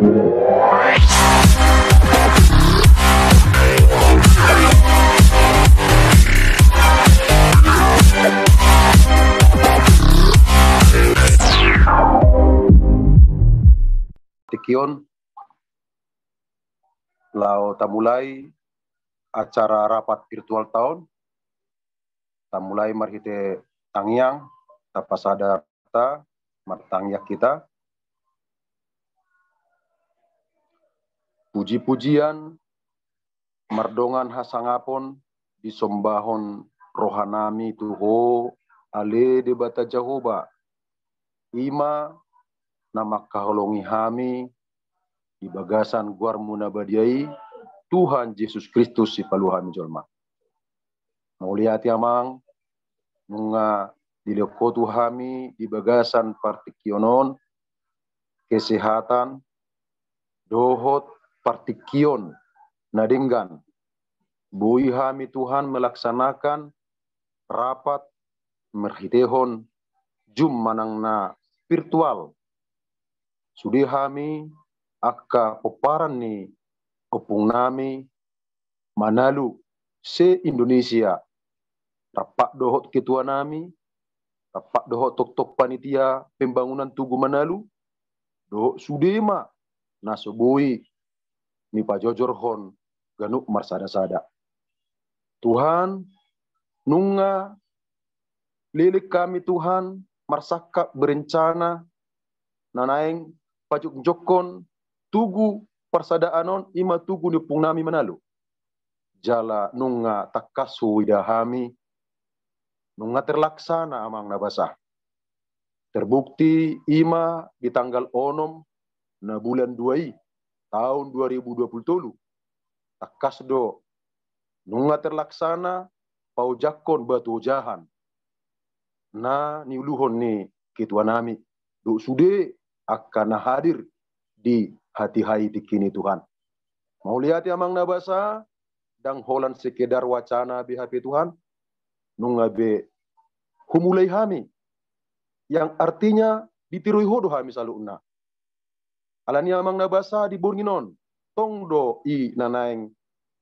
Tikion lau tamulai acara rapat virtual tahun. Tamulai marhite tangyang tapasada ta martangyak kita puji-pujian mardongan hasangapon disombahon rohanami tuho ale de bata ima nama kaholongi hami di bagasan guar munabadiai Tuhan Yesus Kristus si paluhami jolma. Mauliati amang nunga dilekotu hami di bagasan partikionon kesehatan dohot partikion nadinggan. Bui hami Tuhan melaksanakan rapat merhitehon jum manang na virtual. Sudi hami akka peparan ni opung nami manalu se Indonesia. Rapak dohot ketua nami rapak dohot tok tok panitia pembangunan Tugu Manalu dohot sudema nasoboi ni pajojor hon ganuk marsada sada Tuhan nunga lilik kami Tuhan marsakap berencana nanaeng pajuk jokon tugu persadaanon ima tugu ni pungnami manalu jala nunga takasu widahami nunga terlaksana amang nabasa. Terbukti ima di tanggal onom na bulan duai tahun 2020 takas do nunga terlaksana. Paujakon batu jahan. Na niuluhon ni kituanami do sude akan hadir di hati hati kini Tuhan. Mau lihat ya mang nabasa? Dan holan sekedar wacana bi HP Tuhan. Nungabe humulai hami. Yang artinya ditirui hodo hami selalu una. Alani amang nabasa di burginon tongdo i nanaeng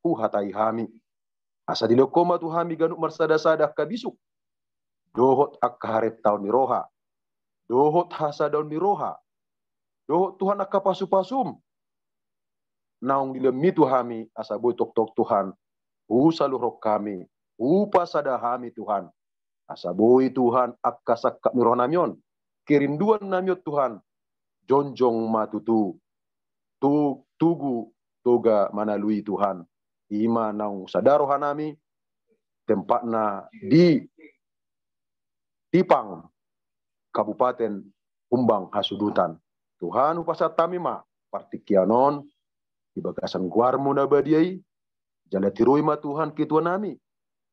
hu hatai hami. Asa di lokoma tu hami ganuk marsada-sada kabisuk. Dohot akaharep tahun ni roha. Dohot hasa daun ni roha Do Tuhan akan pasu-pasum. Naung dilemi Tuhami asa boy tok-tok Tuhan. U saluh kami. U pasada hami Tuhan. Asa boy Tuhan akka sakak miroh namion. Kerinduan namiot Tuhan. Jonjong matutu. Tu tugu toga manalui Tuhan. Ima naung sadaro hanami tempatna di Tipang Kabupaten Umbang Hasudutan. Tuhan upasa tamima partikianon di bagasan guarmu nabadiai jala tirui ma Tuhan kitua nami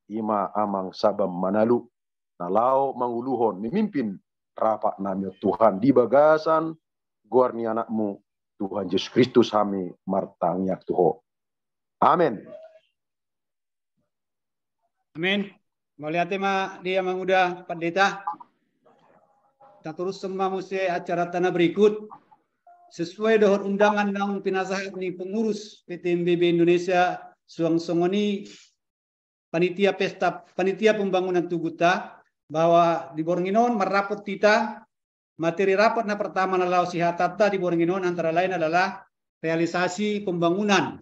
ima amang sabam manalu nalau manguluhon memimpin rapat nami Tuhan di bagasan guarni anakmu Tuhan Yesus Kristus kami martangyak Tuho. Amin. Amin. Melihat tema dia mengudah pendeta kita terus semua mesti acara tanah berikut sesuai dengan undangan yang pinasahat ni pengurus PT MBB Indonesia Suang Songoni panitia pesta panitia pembangunan Tuguta bahwa di Boronginon merapat kita materi rapat na pertama na sihatata di Boronginon antara lain adalah realisasi pembangunan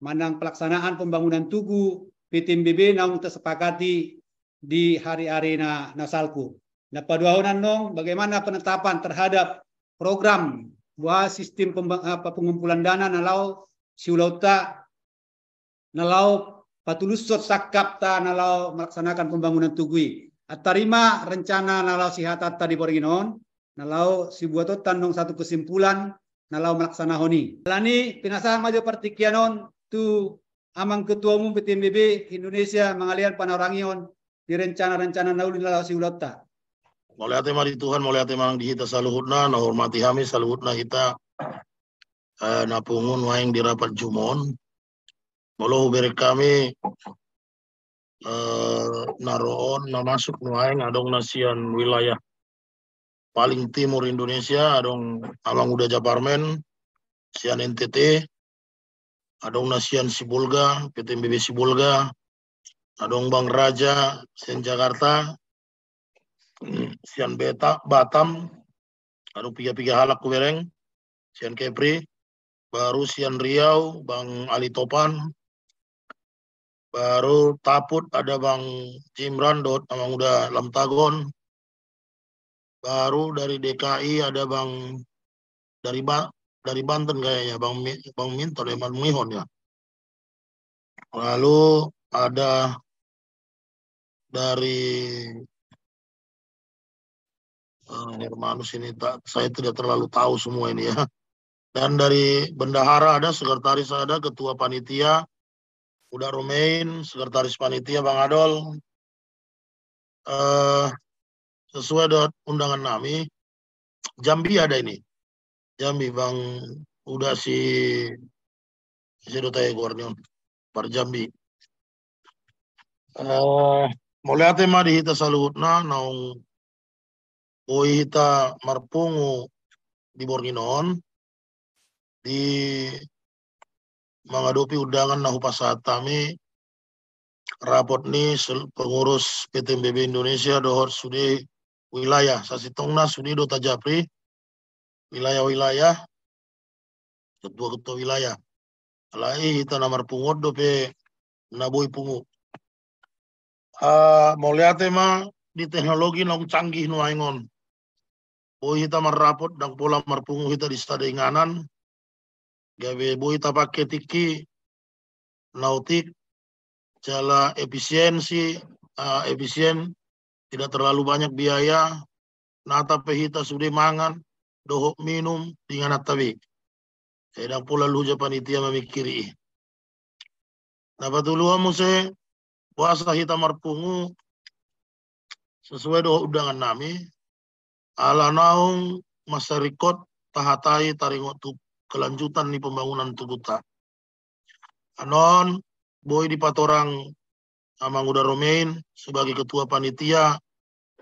manang pelaksanaan pembangunan Tugu PT MBB naung tersepakati di hari-hari na nasalku. Nah, paduahunan nong bagaimana penetapan terhadap program buah sistem pengumpulan dana nalau siulauta nalau patulusot sakapta nalau melaksanakan pembangunan tugui. Atarima rencana nalau sihatata di Boriginon nalau si buato tandong satu kesimpulan nalau melaksana honi. Lani pinasahan maju partikianon tu amang ketua umum PTMBB Indonesia mengalian panarangion di rencana-rencana nauli nalau siulauta. Mulai mari Tuhan, mulai mang di hita saluhutna, na hormati kami saluhutna hita uh, na pungun waing di rapat jumon. Molo kami uh, naroon na masuk nuaing adong nasian wilayah paling timur Indonesia adong amang udah Japarmen sian NTT, adong nasian Sibulga, PT MBB Sibulga, adong Bang Raja, sian Jakarta, sian Beta, Batam, adong piga-piga halak kubereng, sian Kepri, baru sian Riau, Bang Ali Topan, baru Taput ada Bang Cimran Dot, emang udah Lamtagon, baru dari DKI ada Bang dari ba dari Banten kayaknya Bang Bang Minto Eman Mihon ya. Lalu ada dari Hermanus ini tak saya tidak terlalu tahu semua ini ya. Dan dari bendahara ada, sekretaris ada, ketua panitia, udah Romain, sekretaris panitia Bang Adol. Uh, sesuai dengan undangan kami, Jambi ada ini. Jambi Bang udah si si Dota Gornion par Jambi. Uh, mulai tema di hita salutna naung oi hita marpungu di Borginon di menghadapi undangan nahu pasatami rapot ni pengurus PT MBB Indonesia dohor sudah wilayah sasitongna sudi dota japri wilayah-wilayah ketua-ketua wilayah. Alai kita namar pungut dope naboi pungu. Uh, mau lihat tema di teknologi nong canggih nu aingon. Boi kita marapot dan pola marpungu kita di stade inganan gawe boi kita pakai tiki nautik jala efisiensi uh, efisien tidak terlalu banyak biaya nata pehita sudah mangan dohok minum dengan tabi. Sedang pula luja panitia memikiri. Dapat dulu kamu se puasa kita marpungu sesuai doa undangan nami. Ala naung masa rikot tahatai taringot kelanjutan ni pembangunan tubuta. Anon boy di patorang amang udah Romain sebagai ketua panitia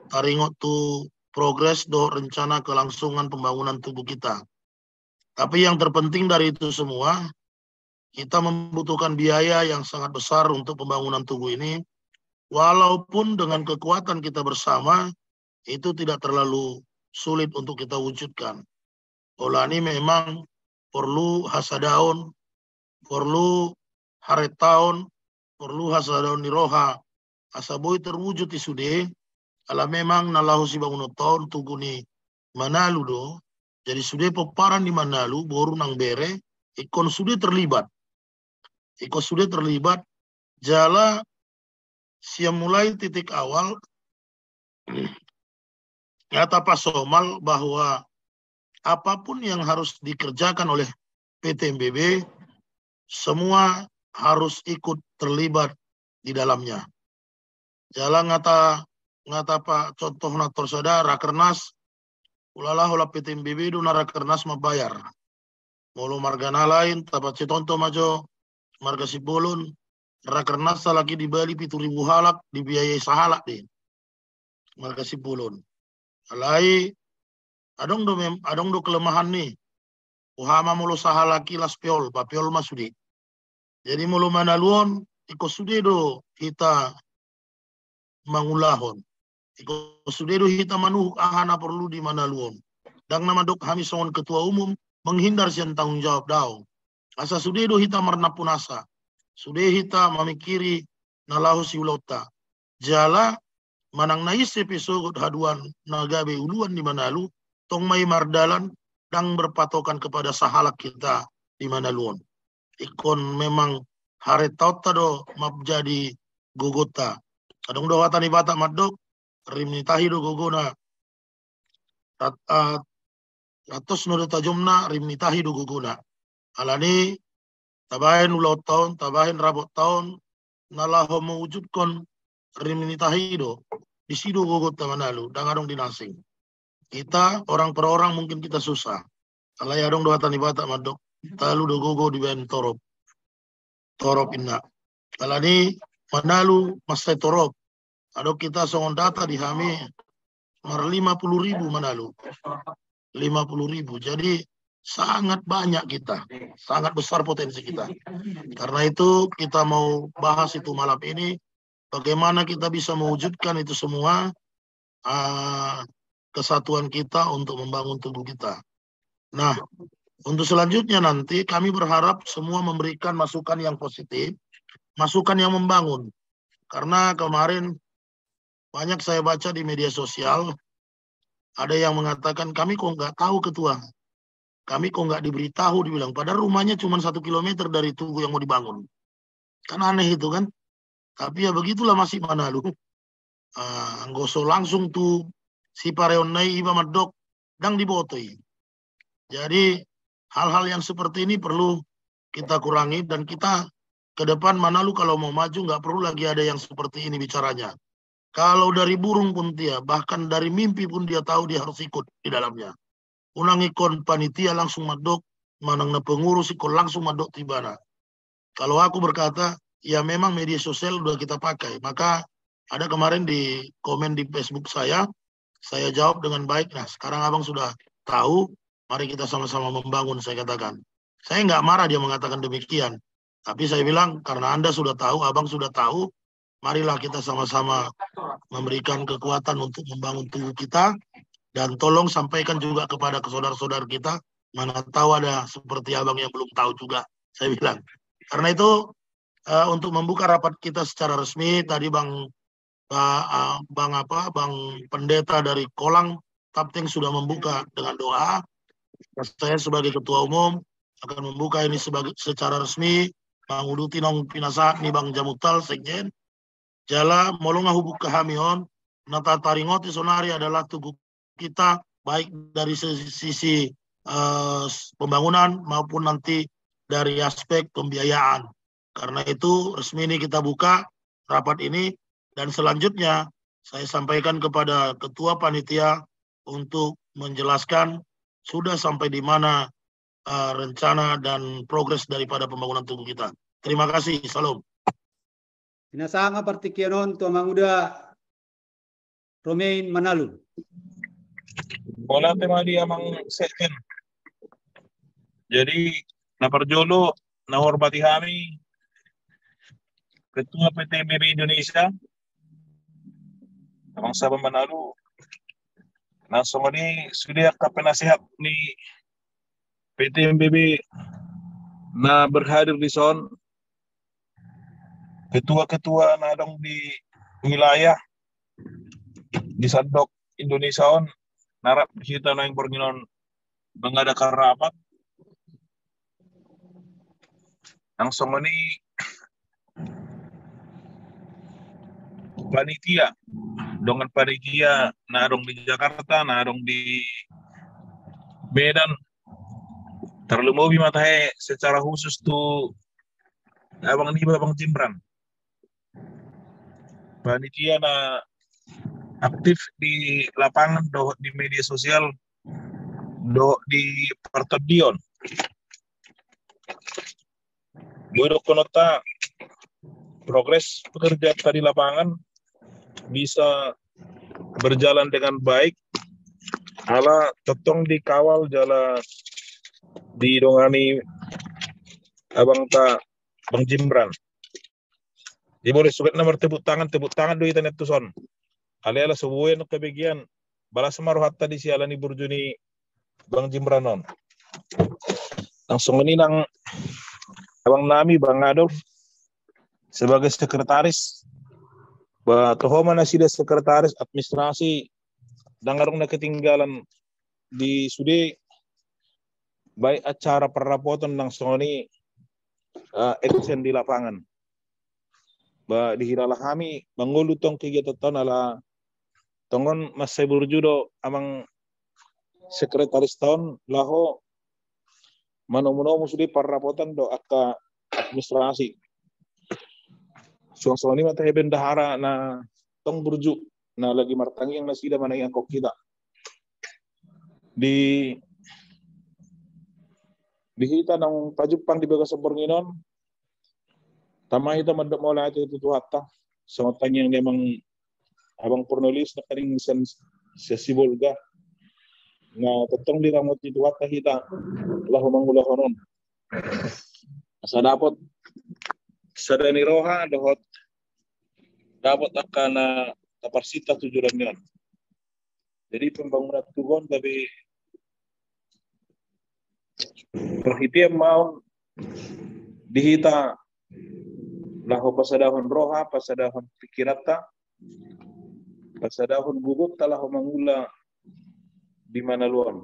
taringot tu progres do rencana kelangsungan pembangunan tubuh kita. Tapi yang terpenting dari itu semua, kita membutuhkan biaya yang sangat besar untuk pembangunan tubuh ini. Walaupun dengan kekuatan kita bersama, itu tidak terlalu sulit untuk kita wujudkan. Olah ini memang perlu hasadaun, perlu haretaun, perlu hasadaun niroha. Asaboy terwujud di sude, ala memang nalahu si bangun tahun tuguni Manalu do jadi sudah peparan di Manalu baru nang bere ikon sudah terlibat ikon sudah terlibat jala siap mulai titik awal nyata Pak Somal bahwa apa pun yang harus dikerjakan oleh PT MBB semua harus ikut terlibat di dalamnya. Jalan ngata ngata pak contoh nator saudara rakernas ulala hula pitim bibi du na rakernas mabayar mulu margana lain tapat contoh majo marga sibulun rakernas lagi di Bali pitu ribu halak dibiayai sahalak deh marga sibulun alai adong do mem adong do kelemahan nih uhama mulu sahalaki las piol papiol masudi jadi mulu manaluon iko sudi do kita mangulahon Iko sudedo hita manuh ahana perlu di mana luon. Dang nama dok kami songon ketua umum menghindar sian tanggung jawab dao. Asa sudedo hita marna punasa. Sude hita memikiri nalahu siulota. Jala manang nais episode haduan nagabe uluan di mana tong mai mardalan dang berpatokan kepada sahalak kita di mana luon. Ikon memang hari tauta do map jadi gogota. Adong do watani bata madok rimni tahido gogona rat, ratos no tajumna rimni tahido gogona alani tabahin ulau tahun tabahin rabot tahun nalaho mewujudkan rimni tahido di sido gogot tamanalu dangadong dinasing kita orang per orang mungkin kita susah alai adong doa tani bata madok talu do gogo di ben torop torop inna alani manalu masai torop ada kita songon data di Hami mar 50 ribu manalu. 50 ribu. Jadi sangat banyak kita, sangat besar potensi kita. Karena itu kita mau bahas itu malam ini, bagaimana kita bisa mewujudkan itu semua uh, kesatuan kita untuk membangun tubuh kita. Nah, untuk selanjutnya nanti kami berharap semua memberikan masukan yang positif, masukan yang membangun. Karena kemarin banyak saya baca di media sosial, ada yang mengatakan kami kok nggak tahu ketua, kami kok nggak diberitahu dibilang. Padahal rumahnya cuma satu kilometer dari tugu yang mau dibangun. Kan aneh itu kan. Tapi ya begitulah masih Manado. Uh, ah, Anggoso langsung tuh si Pareonai Iba Madok dang dibotoi. Jadi hal-hal yang seperti ini perlu kita kurangi dan kita ke depan Manalu kalau mau maju nggak perlu lagi ada yang seperti ini bicaranya. Kalau dari burung pun dia, bahkan dari mimpi pun dia tahu dia harus ikut di dalamnya unang ikon panitia langsung madok manang na pengurus ikon langsung madok tibana. Kalau aku berkata, ya memang media sosial udah kita pakai. Maka ada kemarin di komen di Facebook saya, saya jawab dengan baik. Nah sekarang abang sudah tahu, mari kita sama-sama membangun, saya katakan. Saya nggak marah dia mengatakan demikian. Tapi saya bilang, karena Anda sudah tahu, abang sudah tahu, marilah kita sama-sama memberikan kekuatan untuk membangun tubuh kita dan tolong sampaikan juga kepada saudara-saudara kita, mana tahu ada seperti abang yang belum tahu juga, saya bilang. Karena itu uh, untuk membuka rapat kita secara resmi, tadi bang uh, bang apa, bang pendeta dari Kolang Tapting sudah membuka dengan doa. Saya sebagai ketua umum akan membuka ini sebagai secara resmi. Bang Uduti Nong Pinasa, ini Bang Jamutal, Sekjen. Jala, molonga hubuk kehamion, nata taringoti sonari adalah tubuh kita baik dari sisi uh, pembangunan maupun nanti dari aspek pembiayaan. Karena itu resmi ini kita buka rapat ini dan selanjutnya saya sampaikan kepada ketua panitia untuk menjelaskan sudah sampai di mana uh, rencana dan progres daripada pembangunan tubuh kita. Terima kasih. Salam. Inasanga partikianon tua manguda Romain Manalu. Wala tema dia mang second. Jadi na perjolo na hormati kami Ketua PTBB Indonesia Abang Sabang Manalu langsung ini sudah ka penasihat ni? PTMBB na berhadir di son. Ketua-ketua na dong di wilayah. Di Sandok Indonesia on narap kita nang perginon mengadakan rapat. Langsung ini panitia. Dengan panitia narong di Jakarta narong di Medan. Terlalu mau matahe secara khusus tuh abang ini abang Jimbran panitia na aktif di lapangan do di media sosial do di pertedion Buruk konota progres pekerja tadi lapangan bisa berjalan dengan baik. Ala tetong dikawal jala didongani abang tak bang Jimbran. Di boleh suket nomor tepuk tangan tepuk tangan do internet tuh son. Ale ala so no kebegian bala semaru hatta di siala ni burjuni bang Jimbranon langsung ini nang abang nami bang Adolf sebagai sekretaris ba toho mana sida sekretaris administrasi dangarong na ketinggalan di sude baik acara perapotan nang soni uh, action di lapangan. Ba dihiralah kami mangulutong kegiatan ala tongon mas judo amang sekretaris tahun laho mano-mano musudi parapotan do akka administrasi suang ini mata heben dahara na tong burju na lagi martangi yang nasida mana yang kok kita. Di di hita ng pajupang di bagas bornginon tama hita mandok mo lahat itu tuhatta so tanyang memang abang pornolis na karing san sa Sibolga nga totong di ramot itu wata hita lahu mangula honon asa dapat sadani roha dohot dapat akan kaparsita tujuan yon jadi pembangunan tugon tapi perhitian mau dihita lahu pasadahon roha pasadahon pikirata pasadahon gugut talah mangula di mana luar.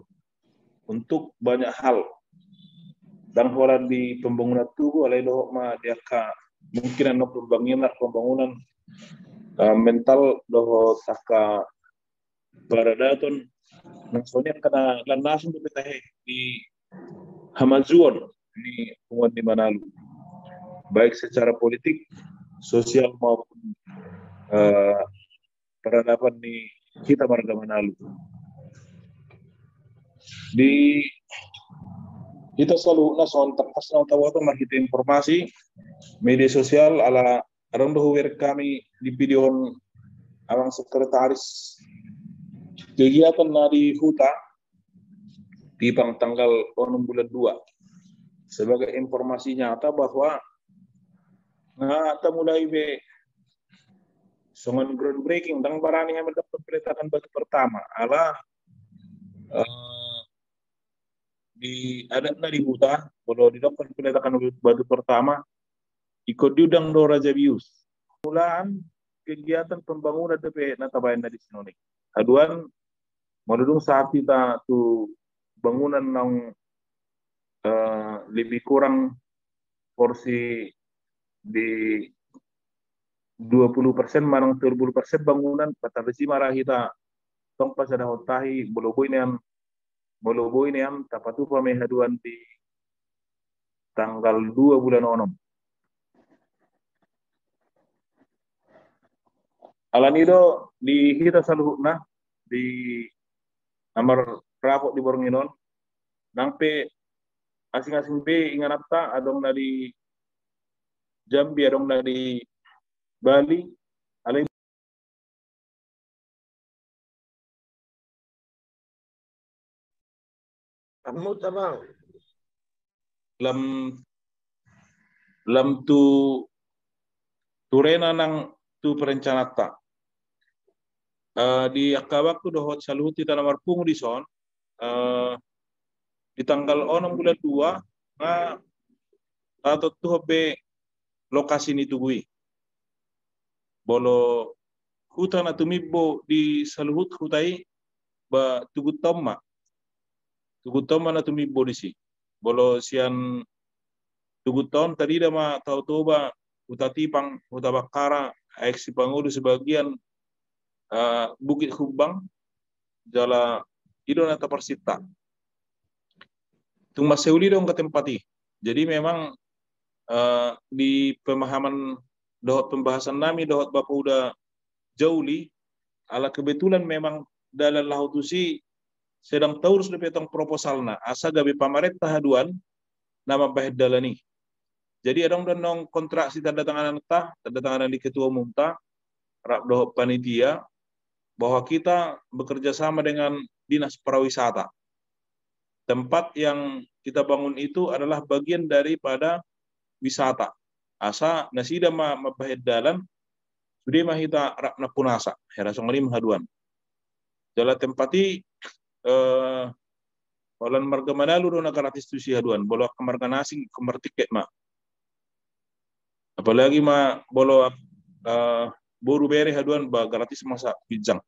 Untuk banyak hal. Dan horan di pembangunan tugu oleh lo ma dia ka mungkin anak pembangunan pembangunan mental doho taka baradaton nang sonya kena lanas untuk kita di hamazuan di hubungan di Manalu baik secara politik sosial maupun uh, peradaban di kita warga Manalu di kita selalu nason tawa to makita informasi media sosial ala arang wer kami di video awang sekretaris kegiatan na di Huta di pang tanggal 6 bulan 2 sebagai informasi nyata bahwa nah mulai be songan groundbreaking tang barani yang mendapat peletakan batu pertama ala uh, di ada di huta kalau di dokter penetakan batu pertama ikut diudang do Raja Bius. Mulaan kegiatan pembangunan DP natabayan di sinoni aduan menudung saat kita tu bangunan nang uh, lebih kurang porsi di 20 persen marang 30 persen bangunan patabesi marah kita. Tong pas ada hotahi bolobo ini yang Molobo ini am tapatu haduan di tanggal 2 bulan onom. Alanido di kita saluhna di amar rapot di Boronginon nangpe asing-asing be ingan apa adong na di Jambi adong na di Bali alay Kamu tabang. Lam lam tu turena nang tu perencanata. Uh, di akabak tu dohot saluti tanah marpung di son. Uh, di tanggal 6 bulan 2 nga atau tu be lokasi ni tugui. Bolo hutan atumibo di saluhut hutai ba tugut tomma tugutom mana tumi bodisi bolo sian tugutom tadi dama tau toba utatipang utabakara aek si pangudu sebagian uh, bukit hubang jala idona taparsita tung maseuli dong ke tempati jadi memang uh, di pemahaman dohot pembahasan nami dohot bapak udah jauli ala kebetulan memang dalam lahutusi sedang taurus de petong proposalna. Asa gabi pamarentah haduan nama bahed dalani jadi dan nong kontrak si tanda tangan ta tanda tangan di ketua umum ta rap doh panitia bahwa kita bekerja sama dengan dinas pariwisata. Tempat yang kita bangun itu adalah bagian daripada wisata. Asa nasida ma mabahed dalan sudah mahita rapna punasa. Hera songari mahaduan jala tempati eh Walan marga manalu do nakaratis tu haduan. Bolo marga nasi kemar tiket ma. Apalagi ma bolo uh, boru bere haduan ba gratis masa pijang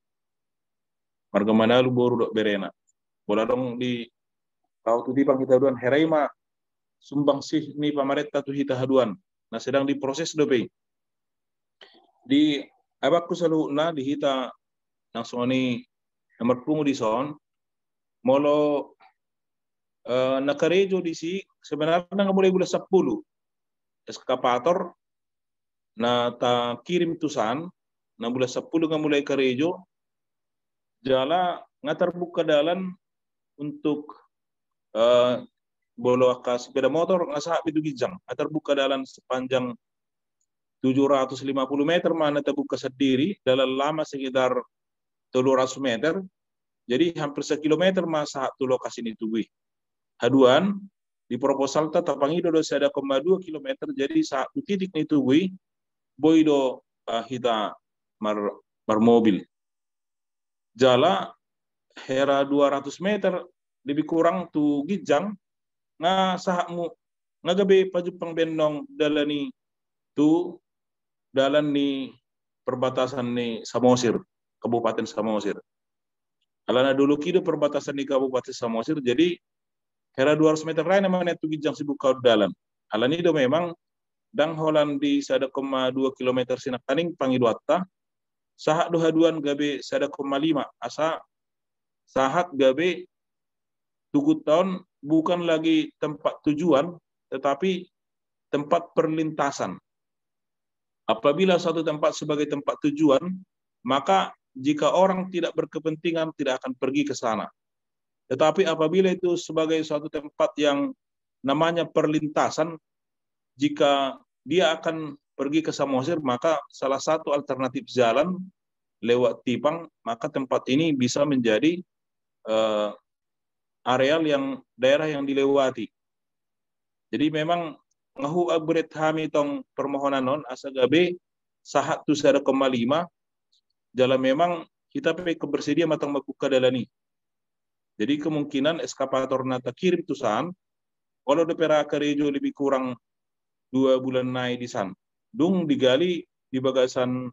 marga manalu boru do berena bola dong di kau tu dipang kita haduan. Herai ma sumbang sih ni pamareta tu hita haduan. Nah sedang diproses do pe di abakku selalu na di hita langsung ni nomor pungu di son molo uh, nakarejo di si sebenarnya nggak mulai bulan 10 eskapator na ta kirim tusan na bulan 10 nggak mulai karejo jala nggak terbuka dalan untuk uh, bolo ka sepeda motor nggak sah itu gijang nggak terbuka dalan sepanjang 750 meter mana terbuka sendiri dalam lama sekitar 300 meter Jadi hampir sekilometer masa tu lokasi ini tugui. Haduan di proposal ta tapangi do ada koma dua kilometer jadi saat titik ni tugui boy do uh, hita mar mar mobil. Jala hera 200 meter lebih kurang tu gijang nga sahakmu nga gabi pajupang benong dalani tu dalan ni perbatasan ni Samosir, Kabupaten Samosir. Alana dulu kido perbatasan di Kabupaten Samosir, jadi hera 200 meter lain namanya itu gijang sibuk kau dalam. Alani do memang dang holan di sada koma dua kilometer sinak taning pangiduata, sahat do haduan gabe sada koma lima, asa sahat gabe tugu tahun bukan lagi tempat tujuan, tetapi tempat perlintasan. Apabila satu tempat sebagai tempat tujuan, maka jika orang tidak berkepentingan tidak akan pergi ke sana. Tetapi apabila itu sebagai suatu tempat yang namanya perlintasan, jika dia akan pergi ke Samosir, maka salah satu alternatif jalan lewat Tipang, maka tempat ini bisa menjadi uh, areal yang daerah yang dilewati. Jadi memang ngahu upgrade hami tong permohonan non asagabe sahat tu koma lima dalam memang kita pe kebersedia matang mabuka dalani. Jadi kemungkinan eskapator nata kirim tusan, kalau pera kerejo lebih kurang dua bulan naik di sana. Dung digali di bagasan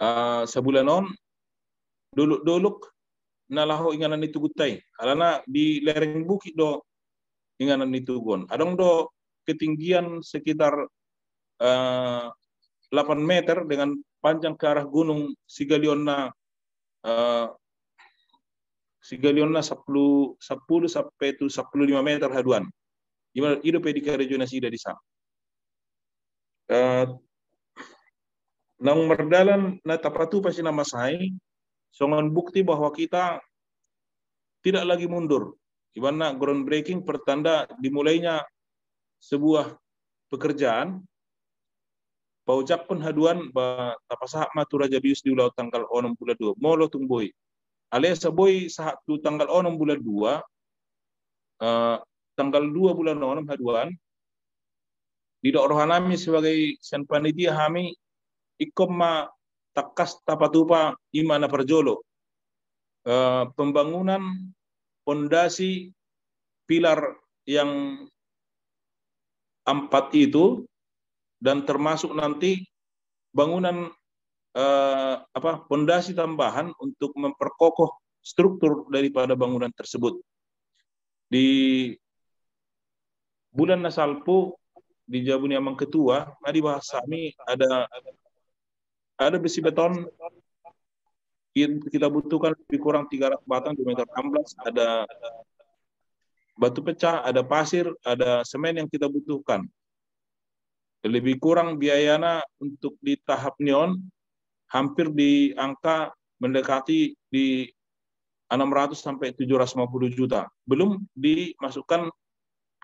uh, sebulan on, duluk-duluk nalaho inganan itu gutai. Alana di lereng bukit do inganan itu gon. Adong do ketinggian sekitar uh, 8 meter dengan panjang ke arah gunung Sigalionna uh, Sigalionna 10 10 sampai itu 15 meter haduan. Gimana itu pedika regionasi di sana. Uh, nang merdalan na tapatu pasti nama saya songon bukti bahwa kita tidak lagi mundur. Gimana groundbreaking pertanda dimulainya sebuah pekerjaan Paujak pun haduan ba tapasahak matura jabius di ulau tanggal onom bulan dua. Molo tumboy. Alias saboy sahat tu tanggal onom bulan dua. Uh, tanggal dua bulan onom haduan. Di rohan kami sebagai sen panitia kami ikom ma takas tapatupa imana perjolo. Uh, pembangunan pondasi pilar yang empat itu dan termasuk nanti bangunan eh, apa pondasi tambahan untuk memperkokoh struktur daripada bangunan tersebut. Di bulan Nasalpu di Jabun Yamang Ketua, di bahasa kami ada ada besi beton. Kita butuhkan lebih kurang 300 batang di meter 16, ada batu pecah, ada pasir, ada semen yang kita butuhkan. Lebih kurang biayanya untuk di tahap neon hampir di angka mendekati di 600 sampai 750 juta. Belum dimasukkan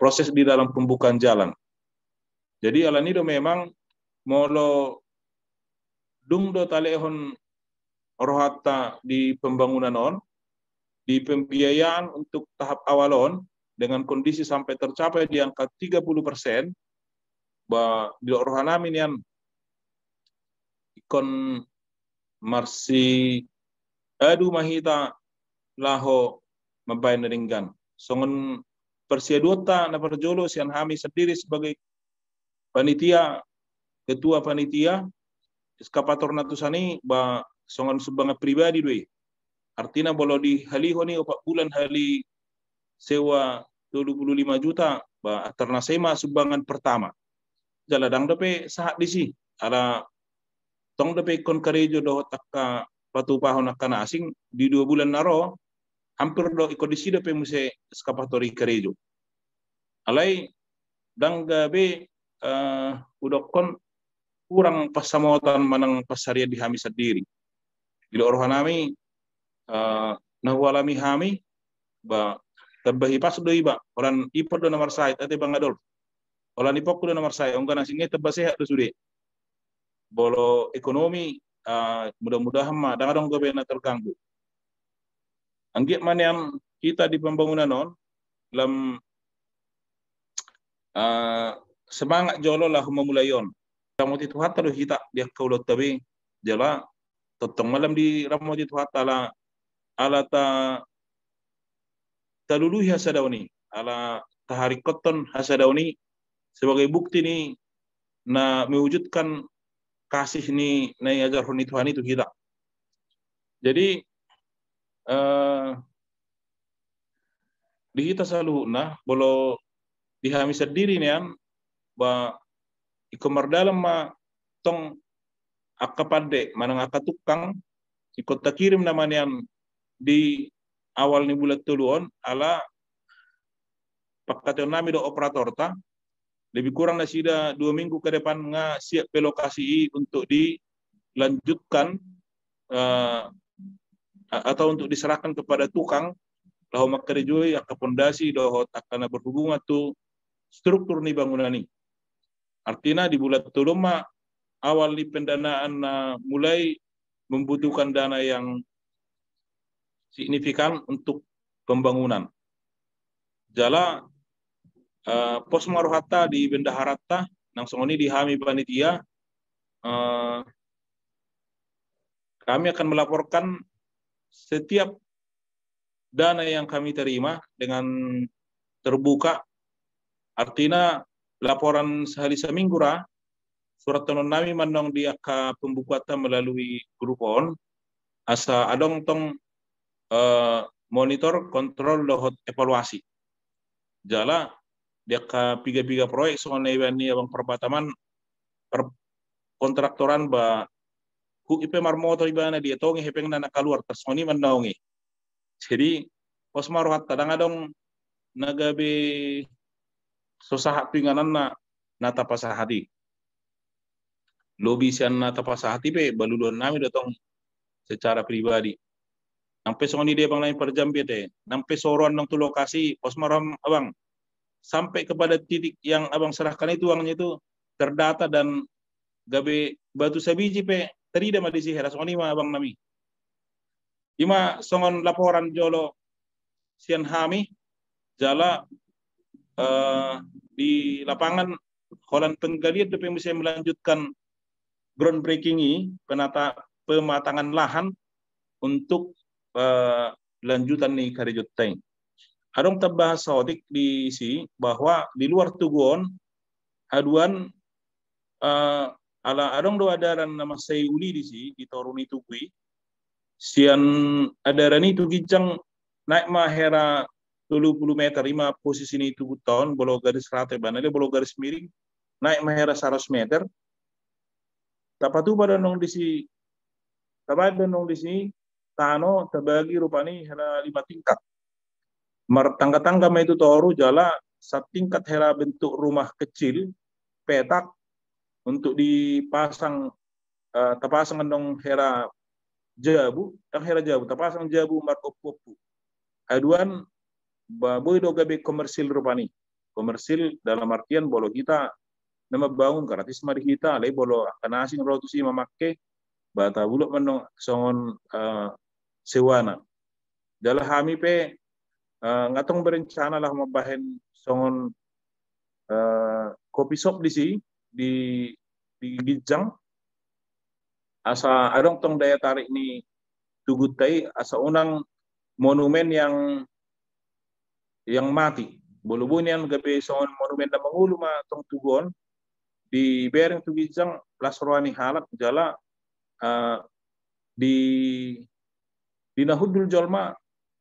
proses di dalam pembukaan jalan. Jadi Alanido memang molo dung do talehon rohata di pembangunan on di pembiayaan untuk tahap awalon dengan kondisi sampai tercapai di angka 30 persen ba bilo rohanamin yan ikon marsi adu mahita laho mabay na ringgan. Songon persiaduota na perjolo sian hami sendiri sebagai panitia ketua panitia eskapator natusani ba songon sebagai pribadi doi. Artinya bolo di haliho ni opak bulan hali sewa 25 juta ba ternasema sumbangan pertama jala dang dope sahat disi ala tong dope kon karejo do takka patu pahon asing di dua bulan naro hampir do ikut disi dope muse eskapatori karejo alai dang gabe uh, udok kon kurang pasamotan manang pasarian di hami sendiri bila orang nami uh, nahwalami hami ba tabahi pas do iba orang ipod do nomor sait ate bang adol Ola ni pokku nomor saya, ongga nasi ngeta sehat tu sudah. Bolo ekonomi uh, mudah-mudahan mah dengan dong gobe na terganggu. Anggit manian kita di pembangunan non, dalam uh, semangat jolo lah. Kamu itu hatta lo kita dia kaulo tabi jala totong malam di ramo itu hatta ala ala ta taluluhi hasadawni ala taharikoton hasadawni sebagai bukti ni na mewujudkan kasih ni na ajar Tuhan itu kita. Jadi di kita selalu nah bolo dihami sendiri nih ba ikomar dalam ma tong akapade manang akatukang ikut kirim namanya di awal ni bulat tuluon ala pakatan nami do operator ta. Lebih kurang na sida dua minggu ke depan nga siap ke lokasi untuk dilanjutkan uh, atau untuk diserahkan kepada tukang lahu makarejoi aka pondasi dohot akan berhubungan tu struktur ni bangunan ini. Artinya di bulan tuluma awal di pendanaan uh, mulai membutuhkan dana yang signifikan untuk pembangunan. Jala uh, pos maruhata di Bendaharata nang songoni di Hami Panitia uh, kami akan melaporkan setiap dana yang kami terima dengan terbuka artinya laporan sehari seminggu ra surat tonon nami manong dia ka pembukuatan melalui grup on asa adong tong uh, monitor kontrol dohot evaluasi. Jala dia ka piga-piga proyek soal ni abang perbataman per kontraktoran ba ku ipe marmoto ibana dia tongi hepeng na nakaluar tasoni mandaungi jadi pos maruhat kadang adong nagabe susah pinganan na nata pasahati. Lobi sian nata pasahati pe baludon nami datang secara pribadi. Sampai songoni dia bang lain per jam bete. Sampai soron nang tu lokasi pos abang sampai kepada titik yang abang serahkan itu uangnya itu terdata dan gabe batu sabiji pe terida ma di sihera songoni ma abang nami Ima songon laporan jolo sian hami jala uh, di lapangan Holland penggalian itu bisa melanjutkan groundbreaking ini penata pematangan lahan untuk uh, lanjutan nih karejot tank. Adong terbahas sodik di si bahwa di luar tugon aduan uh, ala adong do adaran nama Sayuli di si di Toruni Tugui sian ada rani tu gijang naik mahera 20 meter lima posisi ini tubuh tahun bolo garis rata banale bolo garis miring naik mahera 100 meter. Tapatu pada nong di si tapat nong di sini tano terbagi rupani hera lima tingkat. Mar tangga-tangga itu toru jala satu tingkat hera bentuk rumah kecil petak untuk dipasang uh, terpasang nong hera jabu. Ang hera jabu tapasang jabu marko popu. Aduan baboy do gabe komersil rupani. Komersil dalam artian bolo kita nama bangun karatis mari kita lay bolo kanasing rotu si mamakke bata bulok manong songon uh, sewana. Dala hami pe uh, ngatong berencana lah mabahen songon uh, kopi shop di si di di Gijang asa adong tong daya tarik ni tugutai asa unang monumen yang yang mati. Bulu yang gabi soal monumen na mangulu ma tong tugon di bereng tugijang lasroani halak jala uh, di di nahudul jolma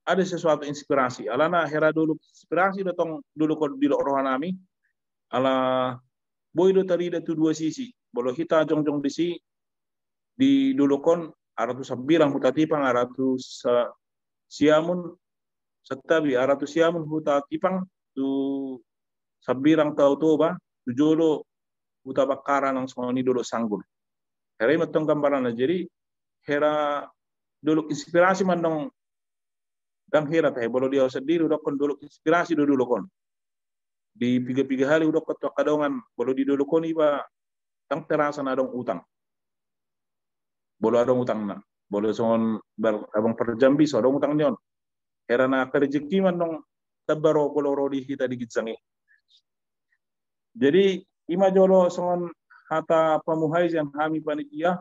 ada sesuatu inspirasi. Alana hera dulu inspirasi datang dulu kau di rohanami. Ala boy do tari tu dua sisi. Bolo kita jong jong di si di dulukon aratu sabirang hutatipang aratu sa siamun satabi aratu siamun hutatipang tu sabirang tau tu ba tu jolo huta bakara ng songoni dulu sanggul. Hera matong gambaran jadi hera dulu inspirasi mandong dang hera teh bolo dia sendiri kon dulu inspirasi dulu kon di piga-piga hali udah ketua kadongan bolo di dulu kon iba tang terasa nadong utang. Bolo adong utang na bolo songon bar abang per jambi so adong utang nyon Herana kerejeki manong tabaro koloro di kita di kitsangi. Jadi ima jolo songon hata pamuhai yang kami panitia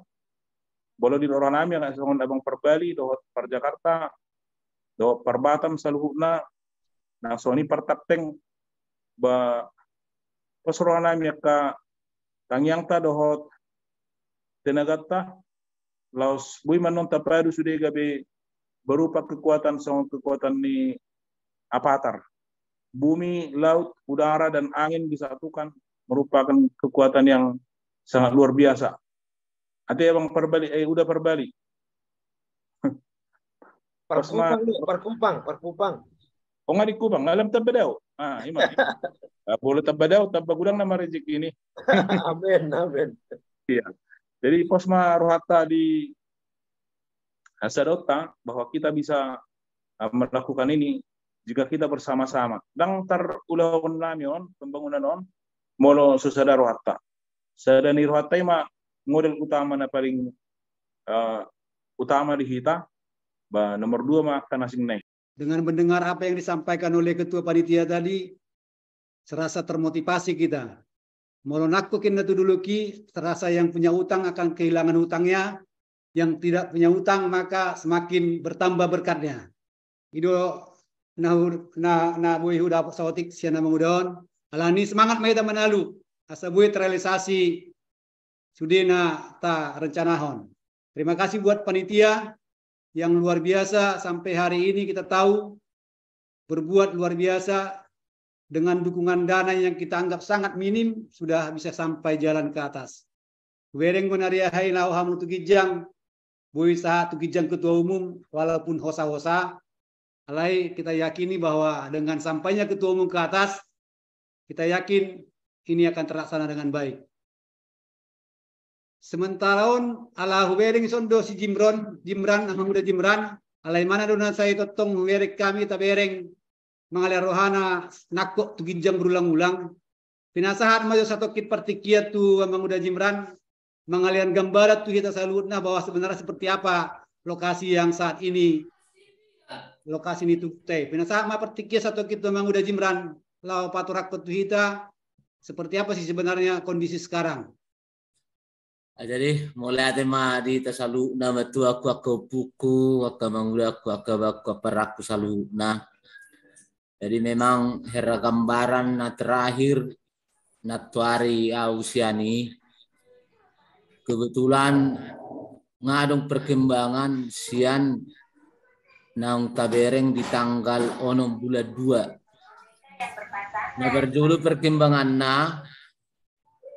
bolo di orang nami yang songon abang perbali do per Jakarta do per Batam saluhuna na soni per tapteng ba ka tangyang ta dohot tenagata laos bui manon tapadu sudah gabe berupa kekuatan sama kekuatan ni apatar. Bumi, laut, udara, dan angin disatukan merupakan kekuatan yang sangat luar biasa. Ada yang perbali, eh udah perbali. Perkumpang, perkumpang, perkumpang. Oh nggak di Kupang, alam tabadao. Ah, ima. ah, boleh tabadao, tabagudang nama rezeki ini. amin, amin. Iya. Jadi posma rohata di Hasadota bahwa kita bisa uh, melakukan ini jika kita bersama-sama. Dan terulahun namion pembangunan on molo susada rohata. Sadani rohata ima model utama na paling uh, utama di kita. Ba nomor dua mah kanasing naik. Dengan mendengar apa yang disampaikan oleh ketua panitia tadi, serasa termotivasi kita. Molo nakukin itu dulu ki, serasa yang punya utang akan kehilangan utangnya, yang tidak punya utang maka semakin bertambah berkatnya. Ido na na na bui huda sawatik siana mengudon. Alani semangat maida menalu. Asa bui terrealisasi sudina ta rencanahon. Terima kasih buat panitia yang luar biasa sampai hari ini kita tahu berbuat luar biasa dengan dukungan dana yang kita anggap sangat minim sudah bisa sampai jalan ke atas. Wereng gunaria hai lau hamu tugijang Bui saat Tukijang Ketua Umum walaupun hosa-hosa, alai kita yakini bahwa dengan sampainya Ketua Umum ke atas, kita yakin ini akan terlaksana dengan baik. Sementara on ala huwering sondo si Jimron, Jimran, ang muda Jimran, alai mana dona saya totong huwering kami tabereng mengalir rohana nakok tuginjang berulang-ulang. Pinasahan majo satu kit partikia tu Mang Muda Jimran. Mengalian gambaran tuh kita salutna bahwa sebenarnya seperti apa lokasi yang saat ini. Lokasi ini tuh teh. Pina sama pertikia satu kita memang udah jimran. Lau paturak kita. Seperti apa sih sebenarnya kondisi sekarang jadi mulai mah di tasalu nama tu aku aku buku aku mengudah aku aku aku peraku salu nah jadi memang hera gambaran na terakhir natuari usiani kebetulan ngadong perkembangan sian nang tabereng di tanggal onom bulan dua. Nah berjulu perkembangan na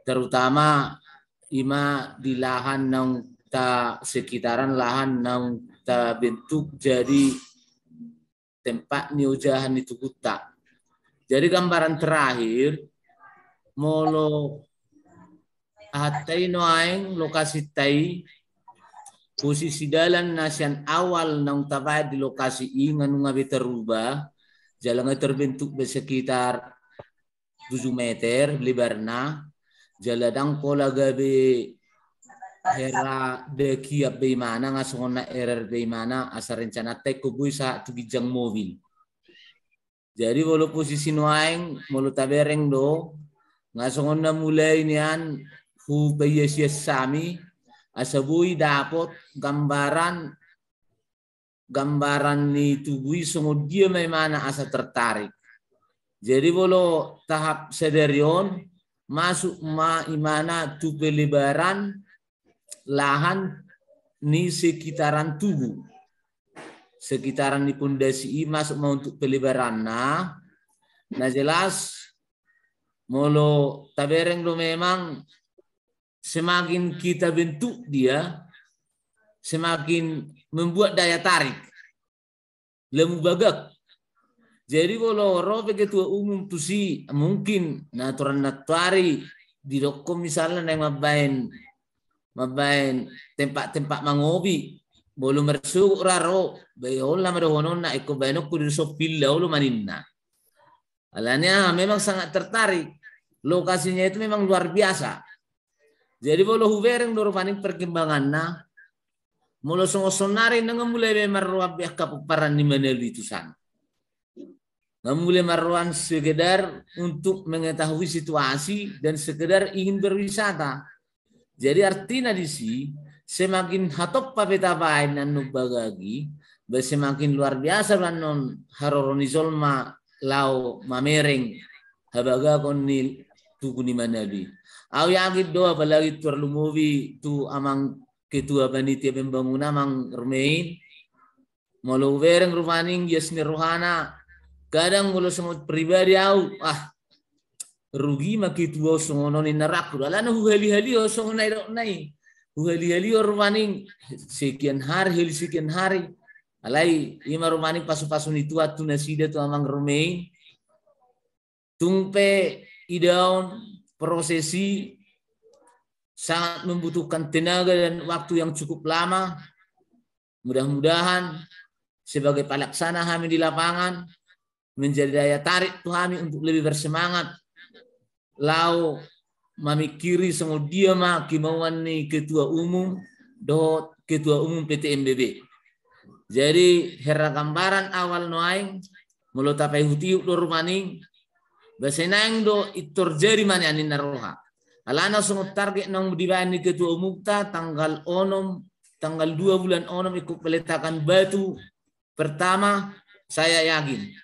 terutama ima di lahan nang ta sekitaran lahan nang ta bentuk jadi tempat niujahan itu kuta. Jadi gambaran terakhir molo Hatay no aing lokasi tay posisi dalan nasian awal ng tabay di lokasi ingan nga biterubah jalan terbentuk sekitar 7 meter lebar jaladang pola gabi hera de kiap be mana nga songon na erer be mana asa rencana tay kubuy sa tugijang mobil jadi walau posisi nuaing mulu tabereng do nga songon na mulai niyan hu sami asabui dapat gambaran gambaran ni tubui sungguh dia memang asa tertarik. Jadi bolo tahap sederion masuk ma imana tu pelibaran lahan ni sekitaran tubuh. Sekitaran ni pondasi i masuk mau untuk pelibaran nah. Nah jelas molo tabereng lo memang semakin kita bentuk dia, semakin membuat daya tarik. Lemu bagak. Jadi kalau roh ketua umum tu si mungkin naturan natari di dokom misalnya yang mabain mabain tempat-tempat mangobi bolu mersuk raro bayo la madohonon na iko bayno kudu so pilla ulu maninna. Alanya memang sangat tertarik. Lokasinya itu memang luar biasa. Jadi kalau huvereng doro paning perkembangan na Mula songo sonari nanga mulai be marwa be kapuparan di mana itu sana. Mulai marwan sekedar untuk mengetahui situasi dan sekedar ingin berwisata. Jadi artinya di sini semakin hatop papeta bain nanu bagagi, semakin luar biasa non haroroni solma lau mamereng habaga koni tuku ni manabi. Aku yakin doa apalagi terlalu movie tu amang ketua panitia pembangunan amang rumain. Malu vereng rumaning yasni rohana kadang kalau semut pribadi au ah rugi maki tuo songono ni naraku ala na huhali hali o songo nai ro nai. Huhali hali o rumaning sekian hari heli sekian hari. Alai ima rumaning pasu pasu ni tua tu nasida tu amang rumei. Tungpe idaun prosesi sangat membutuhkan tenaga dan waktu yang cukup lama. Mudah-mudahan sebagai pelaksana kami di lapangan menjadi daya tarik Tuhan untuk lebih bersemangat. Lau memikiri semua dia mah kemauan nih ketua umum do ketua umum PT MBB. Jadi hera gambaran awal noaing mulut apa huti lor maning basenang do itur jari mana anin naroha. Alana semua target nong dibani ketua umum ta tanggal onom tanggal dua bulan onom ikut peletakan batu pertama saya yakin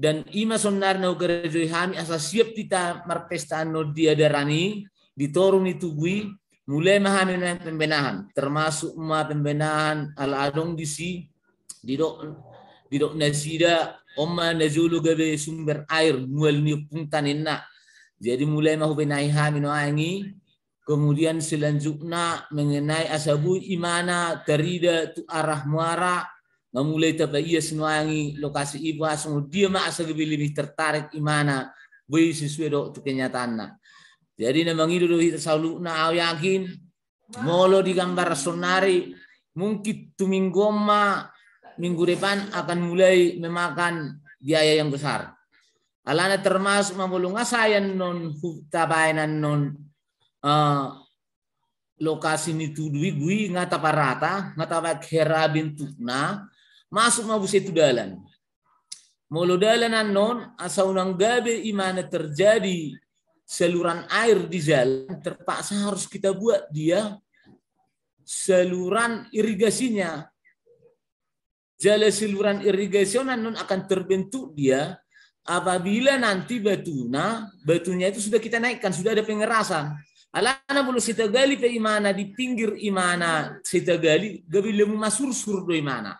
dan ima sonar no gerejoi hami asa siap kita marpestaan no dia darani ditorung itu gui mulai mahami na pembenahan. Termasuk ma pembenahan al adong di si di dok di dok nasida omma nazulu gabe sumber air mual ni jadi mulai mahu benai hami no angi kemudian selanjutnya mengenai asabu imana terida tu arah muara memulai ia senuangi lokasi ibu asung dia mak asa lebih tertarik imana bui sesuai dok tu kenyataan jadi memang itu kita selalu na yakin. Molo di gambar sonari. Mungkin tu minggu ma minggu depan akan mulai memakan biaya yang besar. Alana termasuk memulunga saya non tabainan non uh, lokasi ini tu dui gui ngata parata ngata herabin tukna masuk mabus itu dalan. Mulu dalanan non asa unang gabe imana terjadi saluran air di jalan terpaksa harus kita buat dia saluran irigasinya. Jalan saluran irigasi non akan terbentuk dia apabila nanti batuna batunya itu sudah kita naikkan sudah ada pengerasan alana bulu sita gali pe imana di pinggir imana sita gali gabi lemu masur sur do imana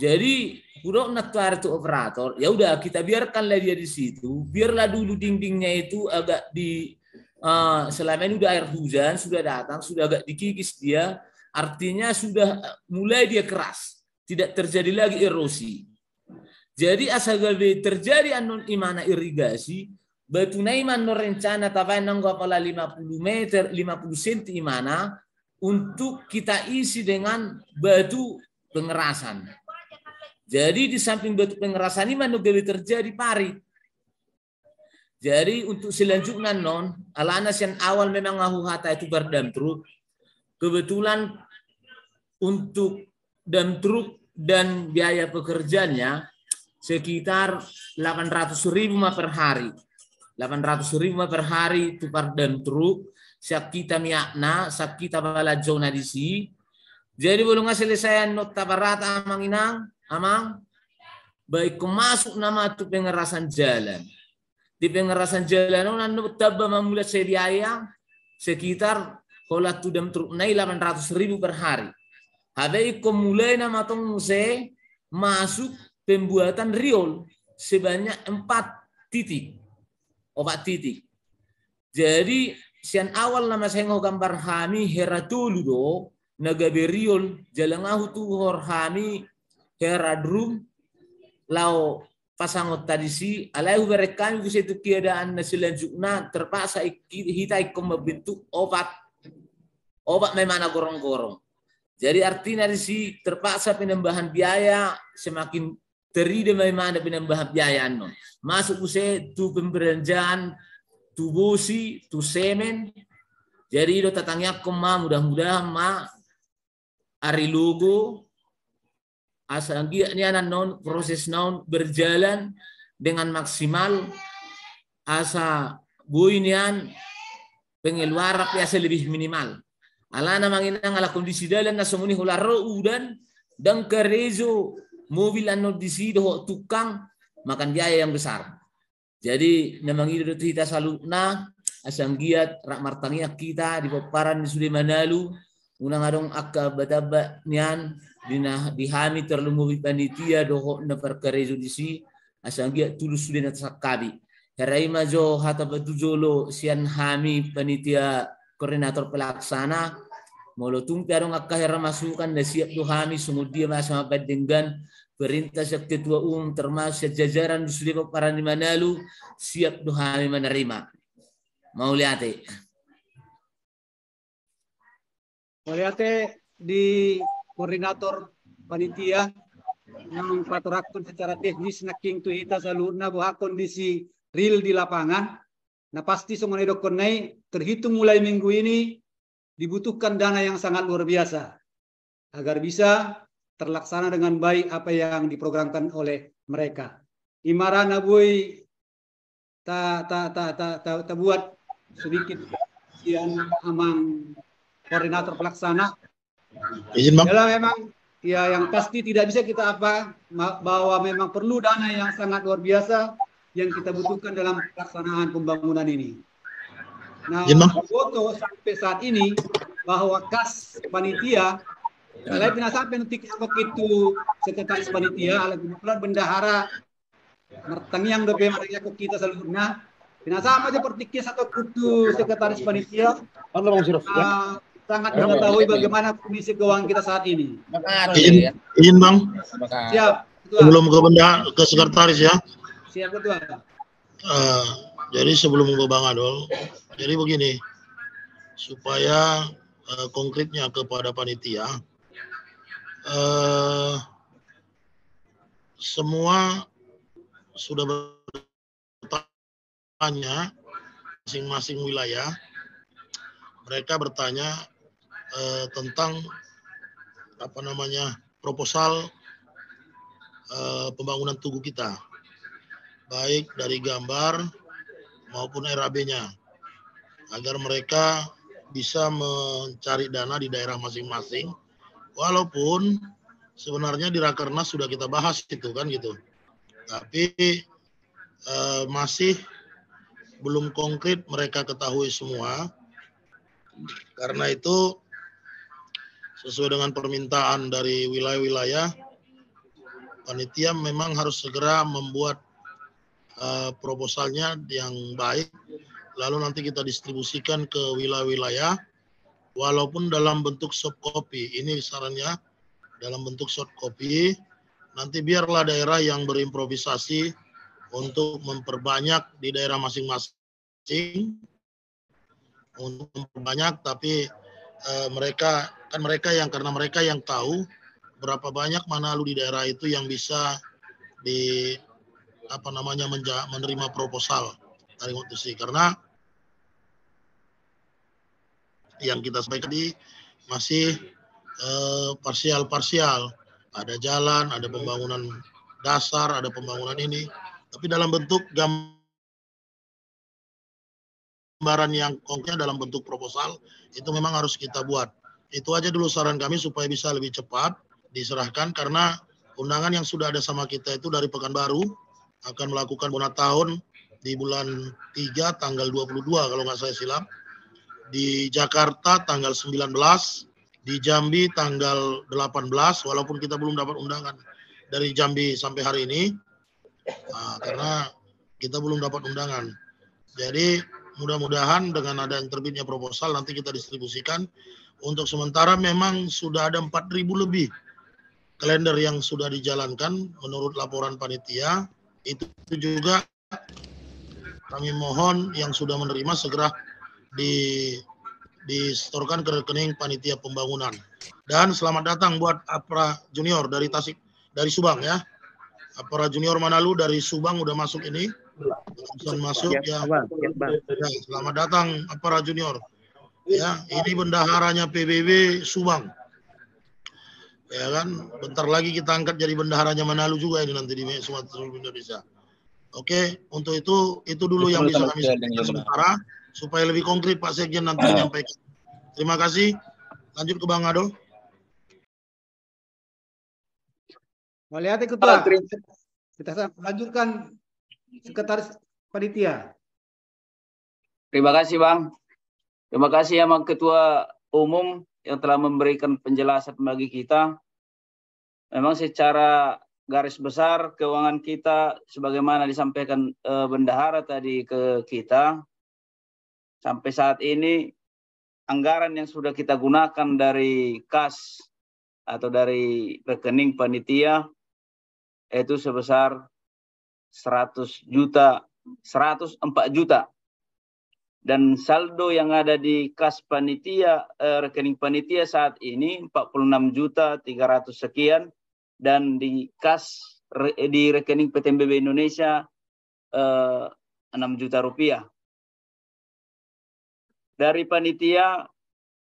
jadi buruk natuar itu operator, ya udah kita biarkanlah dia di situ, biarlah dulu dindingnya itu agak di uh, selama ini udah air hujan sudah datang, sudah agak dikikis dia, artinya sudah mulai dia keras, tidak terjadi lagi erosi. Jadi asal terjadi anon imana irigasi, batu naiman no rencana tapai nanggo pala 50 meter, 50 cm imana untuk kita isi dengan batu pengerasan. Jadi di samping batu pengerasan ini mana terjadi pari. Jadi untuk selanjutnya non, alanas yang awal memang ngahu hata itu berdam truk. Kebetulan untuk dam truk dan biaya pekerjanya sekitar 800 ribu per hari. 800 ribu per hari itu per truk. Siap kita miakna, kita bala zona di sini. Jadi belum selesai nota barata amang inang, Amang, baik masuk nama tu pengerasan jalan. Di pengerasan jalan, nanu taba memulai biaya sekitar kalau tu dam truk naik 800 ribu per hari. Habis mulai nama tong se masuk pembuatan riol sebanyak empat titik. Empat titik. Jadi sian awal nama saya gambar hami heratulu do nagabe riol jalan ahu tu hor hami heradrum lau pasangot tadi si alai berekan bisa itu keadaan selanjutnya terpaksa kita ikut membentuk obat. Obat memang gorong-gorong. Jadi artinya di si terpaksa penambahan biaya semakin teride memang ada penambahan biaya non masuk usai tu pembelanjaan tu busi tu semen. Jadi itu tatangnya kema mudah-mudahan ma ari logo asa nianan non proses non berjalan dengan maksimal asa nian pengeluaran biasa lebih minimal. Alana manginang ala kondisi dalan na sumuni hula udan dan kerezo mobil anu di sido tukang makan biaya yang besar. Jadi namang itu kita salutna asang giat rak martania kita di paparan di Sudi Manalu unang adong akka nian dina dihami terlalu mobil panitia doho na perkerezo di si asang giat tulus sudah na sakabi. Herai majo hata batu jolo sian hami panitia koordinator pelaksana molo tumpi arong akka hera masukan na siap do hami sumudia masama dengan perintah siap ketua umum termasuk jajaran Sudia para di Manalu siap do hami menerima. Mau lihat Mau lihat di koordinator panitia yang mempaturakan secara teknis naking tuhita salurna bahwa kondisi real di lapangan. Nah pasti semua konai terhitung mulai minggu ini dibutuhkan dana yang sangat luar biasa agar bisa terlaksana dengan baik apa yang diprogramkan oleh mereka. Imarana boy ta ta ta ta ta, ta buat sedikit yang amang koordinator pelaksana. Izin bang. Yalah memang ya yang pasti tidak bisa kita apa bahwa memang perlu dana yang sangat luar biasa yang kita butuhkan dalam pelaksanaan pembangunan ini. Nah, ya, foto sampai saat ini bahwa kas panitia kalau tidak sampai nanti apa itu sekretaris panitia, ala kebetulan bendahara yang dobe mereka ke kita seluruhnya. Tidak sama aja pertikis atau kutu sekretaris panitia. Uh, sangat mengetahui bagaimana kondisi keuangan kita saat ini. Izin, izin bang. Siap. Sebelum ke benda ke sekretaris ya. Siap ketua. Uh, jadi sebelum ke Bang Adol, jadi begini, supaya uh, konkretnya kepada panitia, uh, semua sudah bertanya masing-masing wilayah, mereka bertanya uh, tentang apa namanya proposal uh, pembangunan tugu kita. Baik dari gambar maupun RAB-nya agar mereka bisa mencari dana di daerah masing-masing. Walaupun sebenarnya di Rakernas sudah kita bahas itu kan gitu. Tapi eh, masih belum konkret mereka ketahui semua. Karena itu sesuai dengan permintaan dari wilayah-wilayah panitia memang harus segera membuat uh, proposalnya yang baik, lalu nanti kita distribusikan ke wilayah-wilayah, walaupun dalam bentuk soft copy. Ini sarannya dalam bentuk soft copy. Nanti biarlah daerah yang berimprovisasi untuk memperbanyak di daerah masing-masing untuk memperbanyak tapi uh, mereka kan mereka yang karena mereka yang tahu berapa banyak mana lu di daerah itu yang bisa di apa namanya menja, menerima proposal dari Motusi karena yang kita sampaikan tadi masih eh, parsial-parsial. Ada jalan ada pembangunan dasar ada pembangunan ini. Tapi dalam bentuk gambaran yang konkret dalam bentuk proposal itu memang harus kita buat itu aja dulu saran kami supaya bisa lebih cepat diserahkan karena undangan yang sudah ada sama kita itu dari Pekanbaru akan melakukan bonat tahun di bulan 3 tanggal 22 kalau nggak saya silap. Di Jakarta tanggal 19, di Jambi tanggal 18 walaupun kita belum dapat undangan dari Jambi sampai hari ini nah, karena kita belum dapat undangan. Jadi mudah-mudahan dengan ada yang terbitnya proposal nanti kita distribusikan. Untuk sementara memang sudah ada 4.000 lebih kalender yang sudah dijalankan menurut laporan panitia itu juga kami mohon yang sudah menerima segera di distorkan ke rekening panitia pembangunan. Dan selamat datang buat Apra Junior dari Tasik dari Subang ya. Apra Junior Manalu dari Subang udah masuk ini. Langsung masuk ya. ya. Selamat datang Apra Junior. Ya, ini bendaharanya PBB Subang. Ya kan, bentar lagi kita angkat jadi bendaharanya Manalu juga ini nanti di Sumatera seluruh Indonesia. Oke, untuk itu itu dulu yang bisa kami sampaikan sementara supaya lebih konkret Pak Sekjen nanti menyampaikan. Terima kasih. Lanjut ke Bang Ado. Melihat Ketua, kita lanjutkan Sekretaris Panitia. Terima kasih Bang. Terima kasih ya Bang Ketua Umum yang telah memberikan penjelasan bagi kita. Memang secara garis besar keuangan kita sebagaimana disampaikan eh, bendahara tadi ke kita sampai saat ini anggaran yang sudah kita gunakan dari kas atau dari rekening panitia itu sebesar 100 juta 104 juta dan saldo yang ada di kas panitia eh, rekening panitia saat ini 46 juta 300 sekian dan di kas re, di rekening PTMBB Indonesia eh, 6 juta rupiah. Dari panitia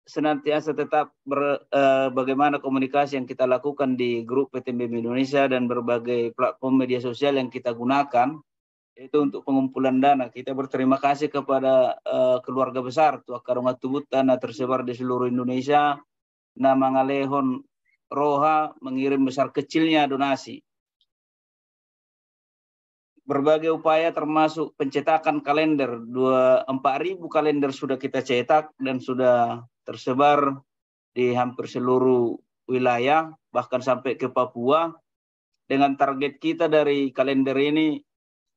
senantiasa tetap ber, eh, bagaimana komunikasi yang kita lakukan di grup PTMBB Indonesia dan berbagai platform media sosial yang kita gunakan itu untuk pengumpulan dana. Kita berterima kasih kepada uh, keluarga besar Tua Karunga Tubut Tanah tersebar di seluruh Indonesia. Nama Ngalehon Roha mengirim besar kecilnya donasi. Berbagai upaya termasuk pencetakan kalender. 4.000 kalender sudah kita cetak dan sudah tersebar di hampir seluruh wilayah, bahkan sampai ke Papua. Dengan target kita dari kalender ini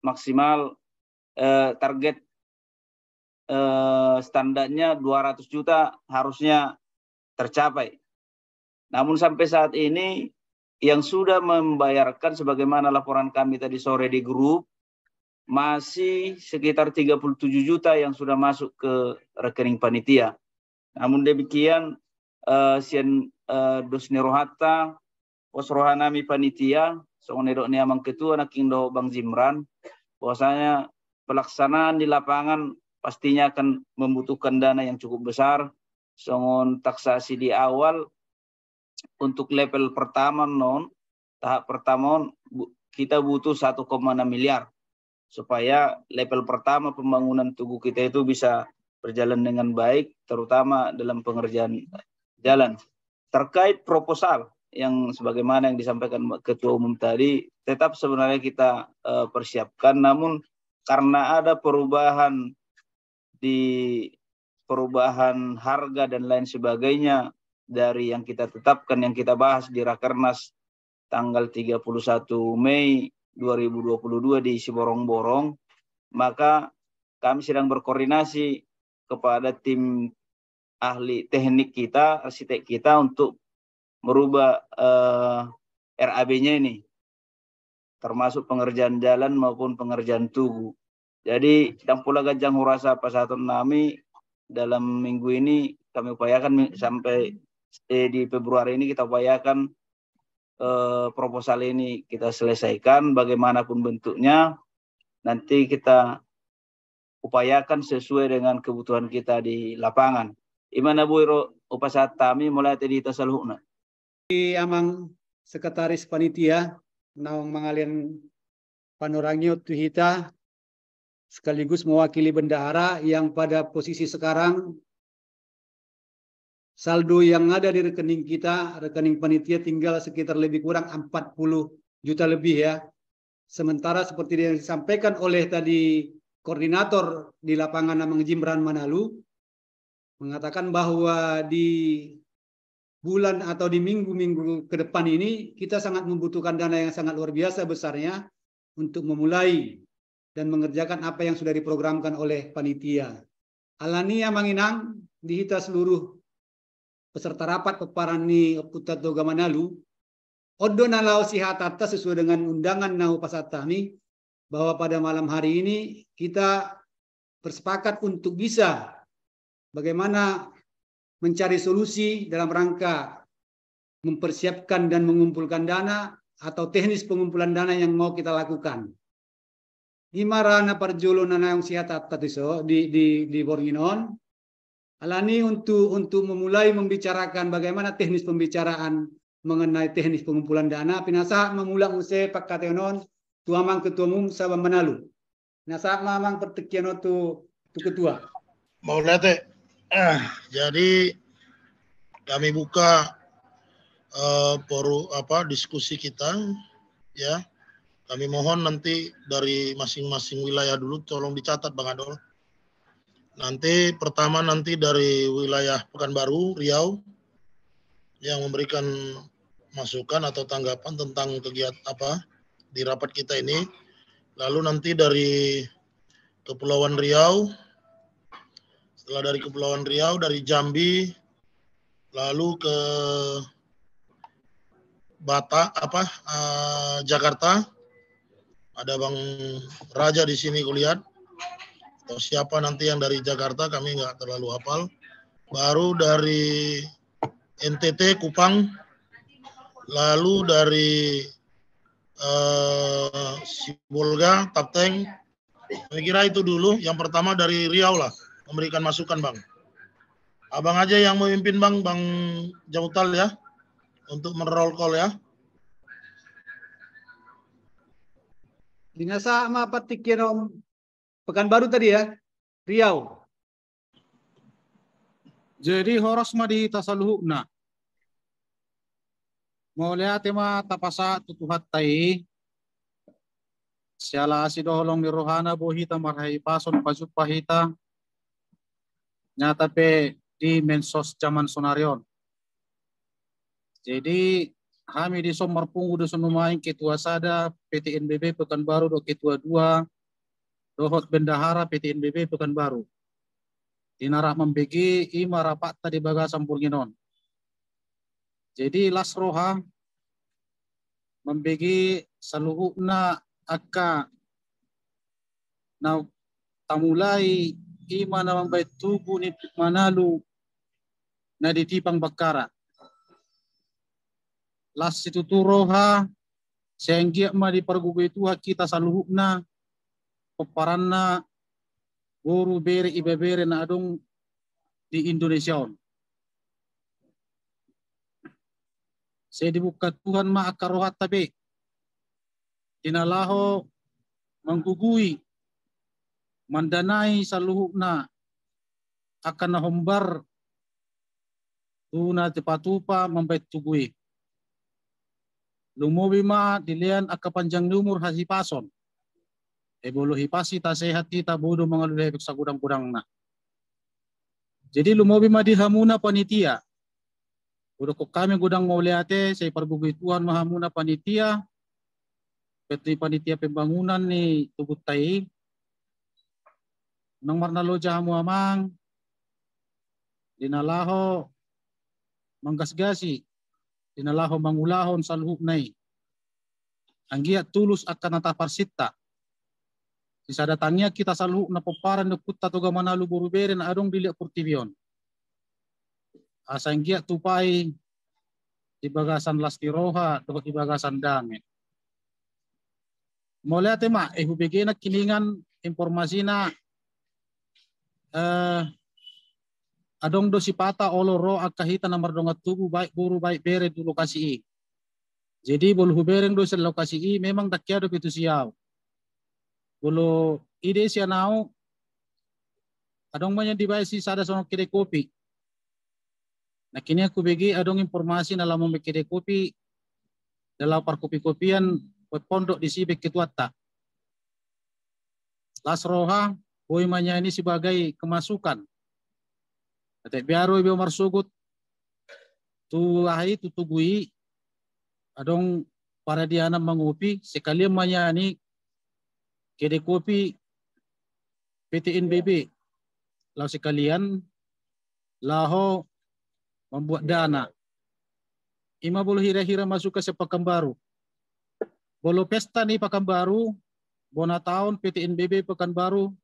maksimal eh, target eh, standarnya 200 juta harusnya tercapai. Namun sampai saat ini yang sudah membayarkan sebagaimana laporan kami tadi sore di grup masih sekitar 37 juta yang sudah masuk ke rekening panitia. Namun demikian uh, sian uh, dosni rohata pos rohanami panitia songonedok ni amang ketua naking do Bang Jimran bahwasanya pelaksanaan di lapangan pastinya akan membutuhkan dana yang cukup besar. Songon taksasi di awal untuk level pertama non tahap pertama kita butuh 1,6 miliar. Supaya level pertama pembangunan tubuh kita itu bisa berjalan dengan baik terutama dalam pengerjaan jalan. Terkait proposal yang sebagaimana yang disampaikan ketua umum tadi tetap sebenarnya kita uh, persiapkan. Namun karena ada perubahan di perubahan harga dan lain sebagainya dari yang kita tetapkan yang kita bahas di Rakernas tanggal 31 Mei 2022 di Siborong-Borong maka kami sedang berkoordinasi kepada tim ahli teknik kita, arsitek kita untuk merubah eh, RAB-nya ini termasuk pengerjaan jalan maupun pengerjaan tugu. Jadi dan pula Gajang Hurasa Pasatun Nami dalam minggu ini kami upayakan sampai eh, di Februari ini kita upayakan eh, proposal ini kita selesaikan bagaimanapun bentuknya nanti kita upayakan sesuai dengan kebutuhan kita di lapangan. Imana buiro upasatami mulai tadi tasalhuna. Di amang sekretaris panitia naung mangalian panorangyo tuhita sekaligus mewakili bendahara yang pada posisi sekarang saldo yang ada di rekening kita, rekening panitia tinggal sekitar lebih kurang 40 juta lebih ya. Sementara seperti yang disampaikan oleh tadi koordinator di lapangan Amang Jimran Manalu mengatakan bahwa di bulan atau di minggu-minggu ke depan ini kita sangat membutuhkan dana yang sangat luar biasa besarnya untuk memulai dan mengerjakan apa yang sudah diprogramkan oleh panitia. Alania Manginang dihita seluruh peserta rapat peparani Doga Manalu Odo nalau sihatata sesuai dengan undangan Nahu Pasatami bahwa pada malam hari ini kita bersepakat untuk bisa bagaimana mencari solusi dalam rangka mempersiapkan dan mengumpulkan dana atau teknis pengumpulan dana yang mau kita lakukan. Di marana parjolo nana yang sihat so di di di Borginon. Alani untuk untuk memulai membicarakan bagaimana teknis pembicaraan mengenai teknis pengumpulan dana. Pinasa memulang use pakatenon tuamang ketua umum Sabah Manalu. Nasa mamang pertekian tu tu ketua. Mau lihat eh, jadi kami buka uh, poru apa diskusi kita ya. Kami mohon nanti dari masing-masing wilayah dulu tolong dicatat Bang Adol. Nanti pertama nanti dari wilayah Pekanbaru, Riau yang memberikan masukan atau tanggapan tentang kegiatan apa di rapat kita ini. Lalu nanti dari Kepulauan Riau, setelah dari Kepulauan Riau, dari Jambi, lalu ke Bata apa uh, Jakarta, ada Bang Raja di sini kulihat. Siapa nanti yang dari Jakarta kami nggak terlalu hafal. Baru dari NTT Kupang, lalu dari uh, Sibolga, Tapteng. Saya kira itu dulu. Yang pertama dari Riau lah, memberikan masukan Bang. Abang aja yang memimpin Bang, Bang Jautal ya, untuk meroll call ya. Dinasa sama om Pekanbaru tadi ya, Riau. Jadi horos ma di tasaluhna. Mau lihat ma tapasa tutuhat tai. Siala si doholong ni rohana bohita marhai pason pajup pahita. Nyata pe di mensos zaman sonarion. Jadi kami di Somar Punggu do Sonumain Ketua Sada PTNBB Pekanbaru do Ketua Dua Dohot Bendahara PTNBB Pekanbaru. Dinarak membegi ima rapat tadi baga sampurginon. Jadi Lasroha membegi saluhukna akka na tamulai ima na mambai tubu ni manalu na ditipang bakara las situ turoha senggia ma di pergugu itu kita saluhukna peparanna guru bere ibebere na adung di Indonesia on. Saya dibuka Tuhan ma akarohat tabe. Tinalaho menggugui mandanai saluhukna akan nahombar tuna tepatupa membait tugui lumobi ma dilian aka panjang umur hasi pason. E bolo hipasi ta sehat kita bodo mga lulehek sa gudang-gudang na. Jadi lumobi ma di hamuna panitia. Udah kok kami gudang mau liate, saya pergugui Tuhan mahamuna panitia. Petri panitia pembangunan ni tubut tai. Nang marnalo jamu amang. Dinalaho manggasgasi dinalaho mangulahon sa luhuk nai. Ang giat tulus akan nata parsita. Sisa datangnya kita salu na paparan na kutta toga manalu burubere na adong dili kurtibion. Asa ang giat tupai di bagasan lastiroha to di bagasan damit. Mulai tema eh hubege na kiningan informasi na eh adong do sipata oloro akahita na mardonga tubu baik buru baik bere di lokasi i. Jadi bolu hubereng do lokasi i memang dakyado pitu siyaw. Bolu ide siya nao adong baik si sada sono kide kopi. Na kini aku begi adong informasi na lamang kide kopi dalam par kopi-kopian pondok di sibek ketuata. Las roha, boy manya ini sebagai kemasukan Ate biaro ibe marsugut tu ahi tu tugui adong para diana mangupi sekali manyani kede kopi PTNBB lalu sekalian laho membuat dana. Ima bolu hira-hira masuk ke sepakan baru. Bolu pesta nih pakan baru bona tahun PTNBB pekan baru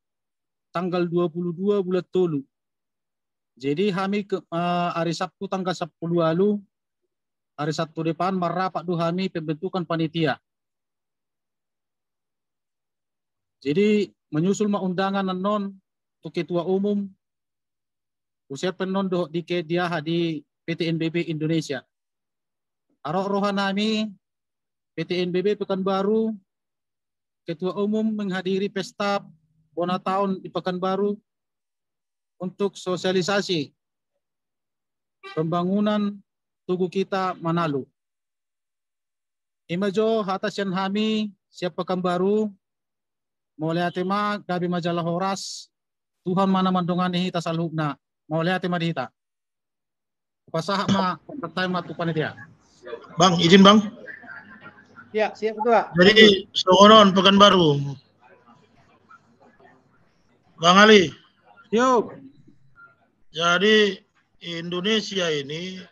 tanggal 22 bulan tolu. Jadi kami ke, uh, hari Sabtu tanggal 10 lalu, hari Sabtu depan merapat dua kami pembentukan panitia. Jadi menyusul undangan non untuk ketua umum usia penon do di dia di PTNBB Indonesia. Arok Rohanami, PT NBB Pekanbaru, Ketua Umum menghadiri pesta Bona Tahun di Pekanbaru untuk sosialisasi pembangunan Tugu kita Manalu. Imajo hatas yan hami siap Pekanbaru, mulai tema gabi majalah horas, Tuhan mana mandongani hita salubna, mulai tema dihita. Pasah ma pertama matu panitia. Bang, izin bang. Ya, siap Ketua. Jadi Songonon Pekanbaru. Bang Ali, Yuk, jadi Indonesia ini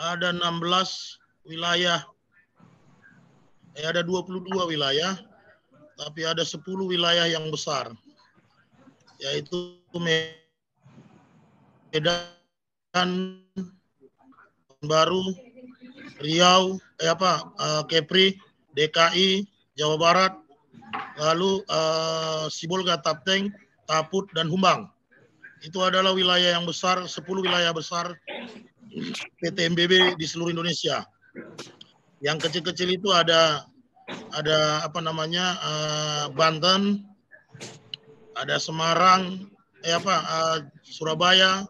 ada 16 wilayah. Eh, ada 22 wilayah, tapi ada 10 wilayah yang besar. Yaitu Medan, Baru, Riau, eh apa, eh, Kepri, DKI, Jawa Barat, lalu eh, Sibolga, Tapteng, Taput, dan Humbang. Itu adalah wilayah yang besar, 10 wilayah besar PT MBB di seluruh Indonesia. Yang kecil-kecil itu ada ada apa namanya eh, Banten, ada Semarang, eh apa eh, Surabaya,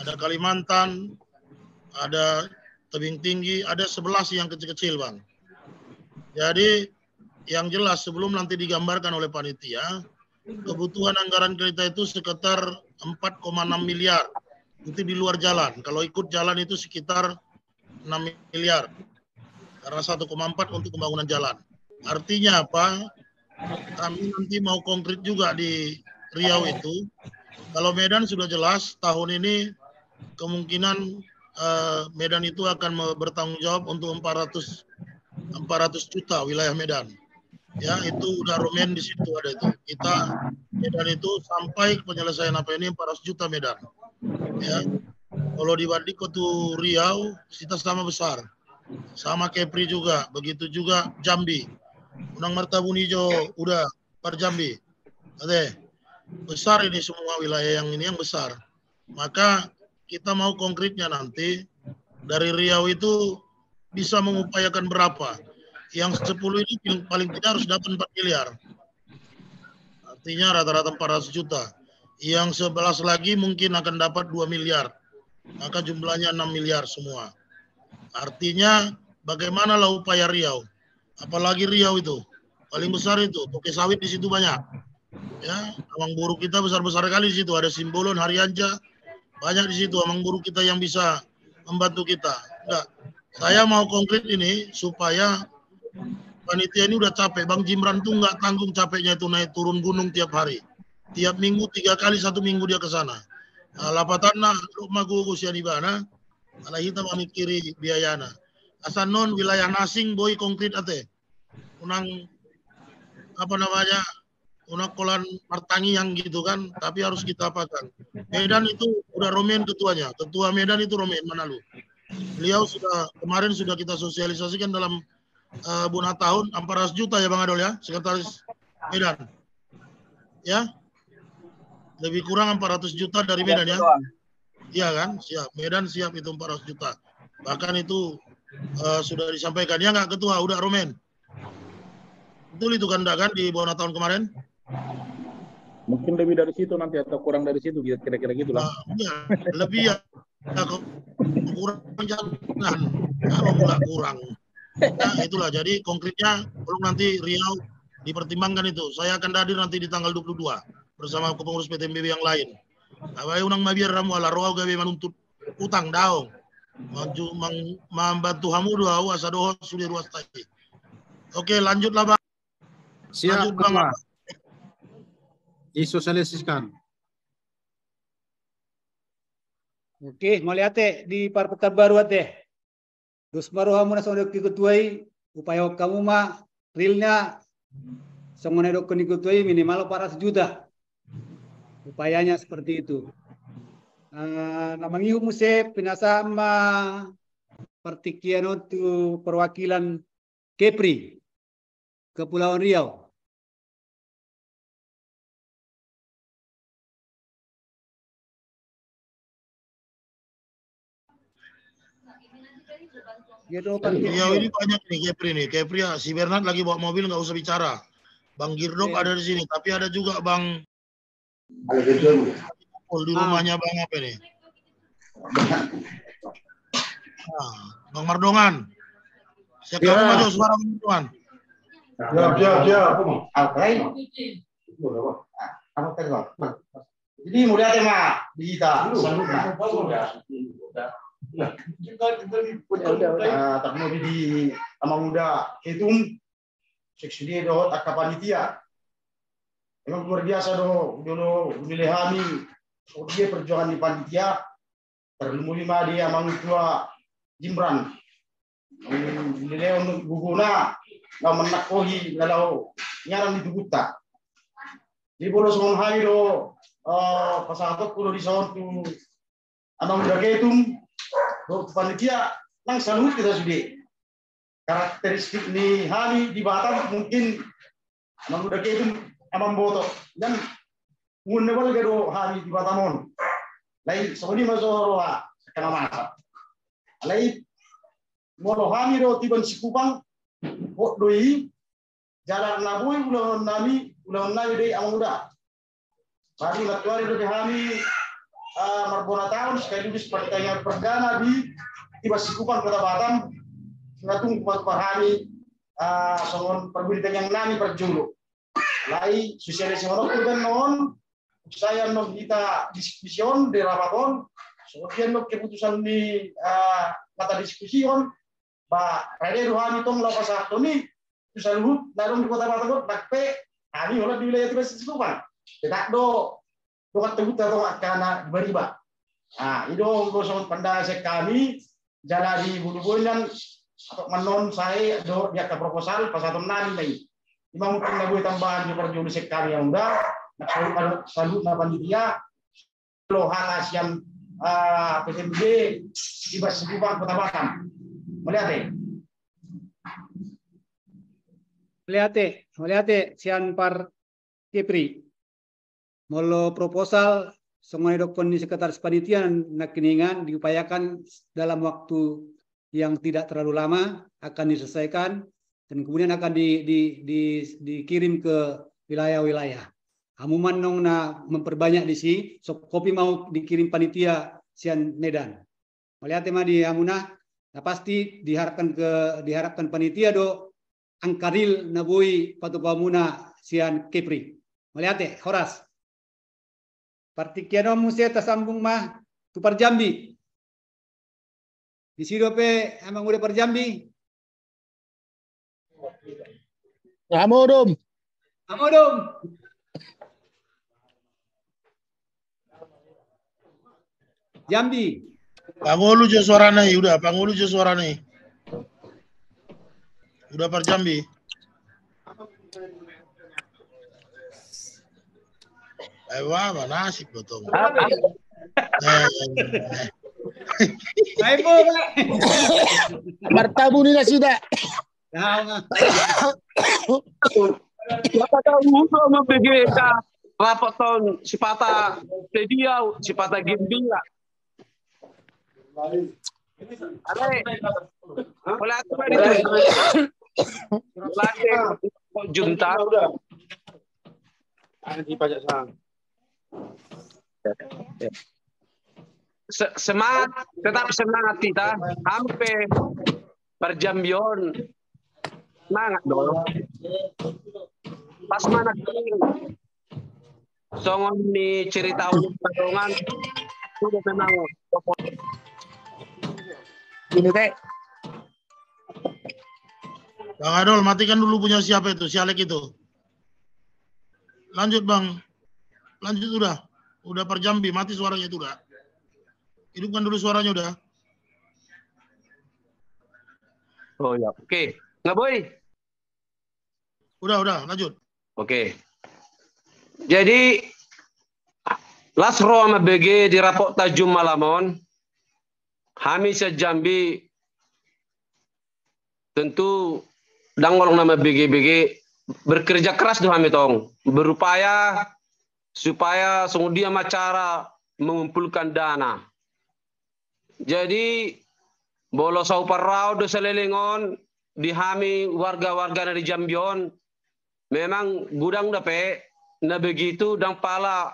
ada Kalimantan, ada Tebing Tinggi, ada 11 yang kecil-kecil, Bang. Jadi yang jelas sebelum nanti digambarkan oleh panitia, kebutuhan anggaran kereta itu sekitar 4,6 miliar. Itu di luar jalan. Kalau ikut jalan itu sekitar 6 miliar. Karena 1,4 untuk pembangunan jalan. Artinya apa? Kami nanti mau konkret juga di Riau itu. Kalau Medan sudah jelas, tahun ini kemungkinan eh, Medan itu akan bertanggung jawab untuk 400 400 juta wilayah Medan. Ya, itu udah Romen di situ ada itu. Kita Medan itu sampai penyelesaian apa ini 400 juta Medan. Ya. Kalau dibanding tuh Riau, kita sama besar. Sama Kepri juga, begitu juga Jambi. Unang Martabunijo udah per Jambi. Ade, besar ini semua wilayah yang ini yang besar. Maka kita mau konkretnya nanti dari Riau itu bisa mengupayakan berapa. Yang 10 ini paling tidak harus dapat 4 miliar. Artinya rata-rata 400 juta. Yang 11 lagi mungkin akan dapat 2 miliar. Maka jumlahnya 6 miliar semua. Artinya bagaimana lah upaya Riau. Apalagi Riau itu. Paling besar itu. Toke sawit di situ banyak. Ya, amang buruk kita besar-besar kali di situ. Ada Simbolon, Harianja. Banyak di situ amang buruk kita yang bisa membantu kita. Enggak. Saya mau konkret ini supaya panitia ini udah capek. Bang Jimran tuh nggak tanggung capeknya itu naik turun gunung tiap hari. Tiap minggu tiga kali satu minggu dia ke sana. Nah, lapatana rumah gugu siani bana. Ala hita mamikiri biayana. Asan non wilayah nasing boy konkret ate. Unang apa namanya? Unang kolan martangi yang gitu kan, tapi harus kita apakan. Medan itu udah Romen ketuanya. Ketua Medan itu Romen Manalu. Beliau sudah kemarin sudah kita sosialisasikan dalam uh, Buna tahun 400 juta ya Bang Adol ya, sekretaris Medan. Ya. Lebih kurang 400 juta dari Medan ya. Iya kan? Siap. Medan siap itu 400 juta. Bahkan itu uh, sudah disampaikan ya nggak ketua udah Romen. Betul itu kan kan di Buna tahun kemarin? Mungkin lebih dari situ nanti atau kurang dari situ kira-kira gitu lah. Uh, ya, lebih ya. kok kurang jangan. Kalau nggak kurang. Nah, itulah jadi konkretnya belum nanti Riau dipertimbangkan itu. Saya akan hadir nanti di tanggal 22 bersama pengurus PTMBB yang lain. Awai unang mabiar ramu ala roa gawe manuntut utang daong. Maju mang membantu hamu dua awas adoh sudah ruas tadi. Oke, lanjutlah Bang. siap Lanjut Bang. Disosialisasikan. Oke, mau lihat teh di parpekan baru baru kamu nasa udah ketuai upaya kamu mah realnya sama dok ketuai minimal 400 juta. Upayanya seperti itu. Uh, namang ihu muse pinasama pertikian untuk perwakilan Kepri Kepulauan Riau. Iya ini banyak nih Kepri nih. Kepri ya, si Bernard lagi bawa mobil nggak usah bicara. Bang Girdok Iya. ada di sini, tapi ada juga Bang Oh, di Ah. rumahnya Bang apa nih? Nah, Bang Mardongan. Saya Iya. kamu maju suara Bang Mardongan. Siap, siap, siap. Jadi mulia tema kita salut Ah, tak mau di ama muda. Hitung. Seksi dia do tak panitia. Emang luar biasa do dulu dilehami dia perjuangan di panitia terlalu lima dia amang tua Jimran. Dileo guguna na menakohi lalau nyaran di tubuta. Di bolos mon hari uh, pasatok kulo di sound tu amang muda ketum do panitia nang salut kita sudah karakteristik ni Hani di Batam mungkin udah kayak itu amang boto dan di Batamon lain sebenarnya masuk roha kena masa. Lain molo Hani do tiban sikupang hok doi jalan nabui ulah nami ulah nami dei amang udah baru latuari do Hani uh, marbona tahun sekaligus pertanyaan perdana di tiba sikupang kota Batam ngatung kuat pahami songon perbudikan yang nami perjulu lai sosialisasi orang tu kan non saya kita diskusion di rapaton kemudian keputusan di uh, kata diskusion. Ba rade ruhani tong lapas satu ni susah luhut narung di kota Batam nakpe kami olah di wilayah tiba sikupan tidak do kata buta to akana beriba ah ido gosong pandai kami jalan di bulu-bulunan atau menon saya do dia ke proposal pas satu nani mai imam mungkin tambahan di perjulu sekali yang udah salut na panitia lo halas yang uh, sebuah kota Batam melihat eh Melihat, melihat sian par Kepri. Molo proposal semua dokon di sekretaris panitia nak keningan diupayakan dalam waktu yang tidak terlalu lama akan diselesaikan dan kemudian akan di, di, di, dikirim ke wilayah-wilayah. Amuman nong na memperbanyak di sini, so kopi mau dikirim panitia sian Medan. Melihat tema di Amuna, nah pasti diharapkan ke diharapkan panitia do angkaril nabui patu pamuna sian Kepri. Melihat eh, Horas. Partikiano musia tasambung mah tu Jambi. Di sini pe emang udah perjambi. Kamu dong. Kamu dong. Jambi. Pangulu je suara nih, udah pangulu je suara nih. Udah per Jambi. Eh, wah, mana asik betul. Ayo, Pak. Martabu ni nasi dah. Siapa tahu mau pergi ke rapat tahun sipata sedia sipata gembira. Ale, wala tu pa dito. Lagi junta. Pajak Semangat, tetap semangat kita. Hampir perjambion. Semangat dong. Pas mana kering. Songon ni cerita ulang pertolongan. Sudah memang Ini teh. Bang Adol, matikan dulu punya siapa itu, si Alek itu. Lanjut Bang. Lanjut udah. Udah per Jambi, mati suaranya itu udah. Hidupkan dulu suaranya udah. Oh ya. Oke. Nggak boy. Udah, udah, lanjut. Oke. Jadi Lasro sama BG di rapok Tajum Malamon. Kami sejambi tentu dangolong nama BG-BG bekerja keras tuh kami tong berupaya supaya kemudian macara mengumpulkan dana. Jadi bolo sau parau do selelingon dihami warga-warga dari Jambion memang gudang dape na begitu dan pala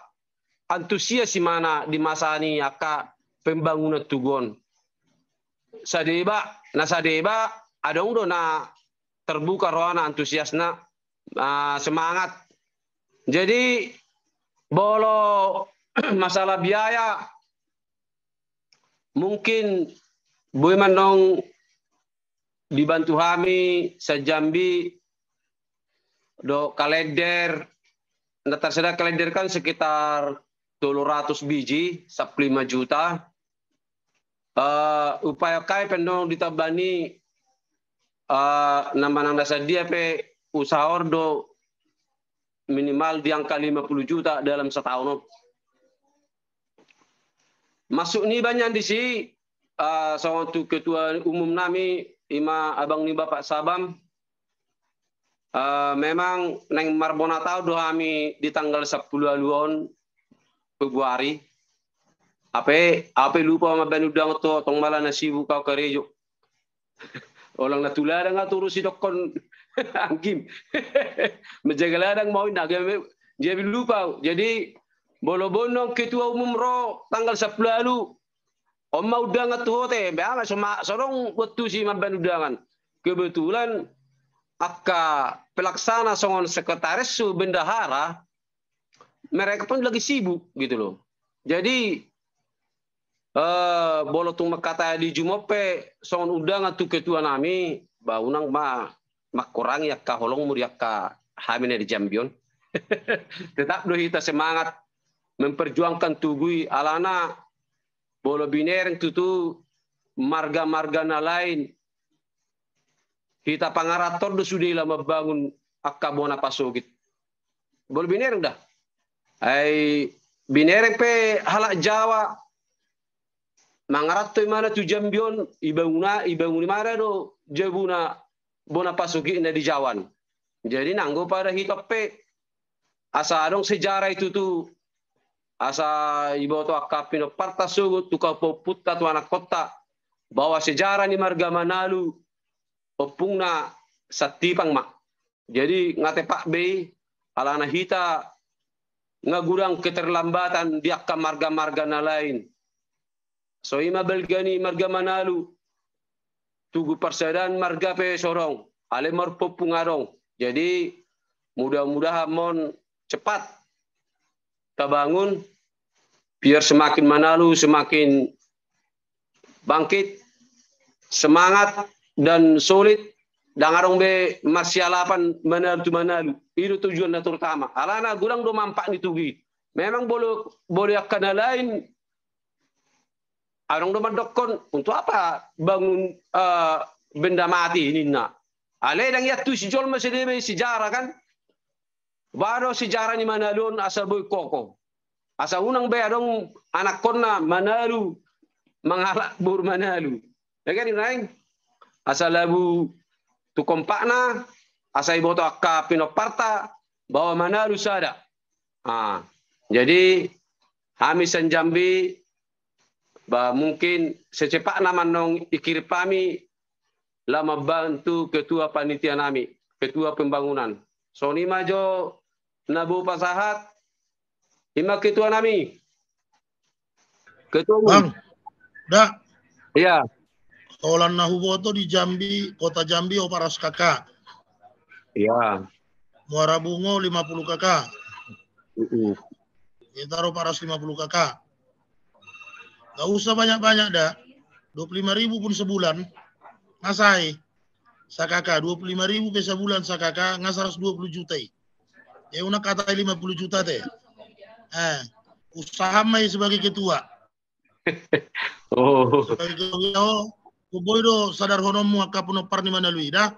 antusias si mana di masa ini aka pembangunan tugon sadeba na sadeba ada undo na terbuka rohana antusiasna uh, semangat. Jadi bolo masalah biaya mungkin Boy Manong dibantu kami sejambi do kalender. Nah tersedia kalender kan sekitar 200 biji sap 5 juta uh, upaya kai pendong ditabani uh, nama nanda dia pe usaha ordo minimal di angka 50 juta dalam setahun. Masuk nih banyak di sini uh, seorang ketua umum nami ima abang ni bapak sabam. Uh, memang neng marbona tahu doa kami di tanggal 10 aluan Februari apa apa lupa sama ben udang to tong malah nasibu kau kerejo orang natula nggak turu si dokon angkim menjaga ladang mau nak dia lupa jadi bolo bonong ketua umum ro tanggal 10 lalu Om mau udangan tuh teh, beama sama sorong waktu si maban udangan. Kebetulan akka pelaksana songon sekretaris su bendahara mereka pun lagi sibuk gitu loh. Jadi eh bolo tung kata di Jumope songon udangan tuh ketua nami baunang ma makurang ya ka holong muri ka hamine di Jambion. Tetap doh kita semangat memperjuangkan tugui alana bolo binereng tutu marga-marga na lain. Kita pangarator do sudah lama bangun akka bona pasogit. Bolo binereng dah. Ay binereng pe halak jawa mangaratto mana tu jambion ibanguna ibanguni mana do jabuna bona pasogit na di jawan jadi nanggo pada hitop pe asa adong sejarah itu tuh asa iboto akapino parta sugu tuka poputta tu anak kota bahwa sejarah ni marga Manalu opungna satipang mak jadi ngate Pak B alana hita ngagurang keterlambatan di marga-marga na lain so ima belgani marga Manalu. Tugu persedan marga pe sorong. Ale marpopungarong jadi mudah-mudahan mon cepat terbangun biar semakin manalu semakin bangkit semangat dan solid. Dan arong be masyalapan manalu manalu. Itu tujuan terutama alana gurang do mampak ni tugi. Memang boleh boleh akan lain arong do mandokon untuk apa bangun uh, benda mati ini nak ale dang yatu si jol masih sejarah kan baru sejarah ni manalun asal boy koko Asa unang ba dong anak konna manalu mangala bur manalu. Ya kan inaing? Asa labu tu kompakna asa iboto akka pinoparta bahwa manalu sada. Ah, jadi Hamisan Jambi bah mungkin secepatnya manong ikir pami lama bantu ketua panitia nami, ketua pembangunan. Soni majo nabu pasahat Lima ketua nami. Ketua Bang, dah. Iya. Tolan Nahuboto di Jambi, kota Jambi, Oparas kakak. Iya. Muara Bungo 50 kakak. Uh -uh. Taruh paras 50 kakak. Gak usah banyak-banyak dah. 25 ribu pun sebulan. Ngasai. Sakaka 25 ribu pe sebulan sakaka ngas 20 juta. Ya una kata 50 juta teh. Eh, usaha mai sebagai ketua. oh. Sebagai ketua, kuboy do sadar honomu akapuno parni mana lui dah.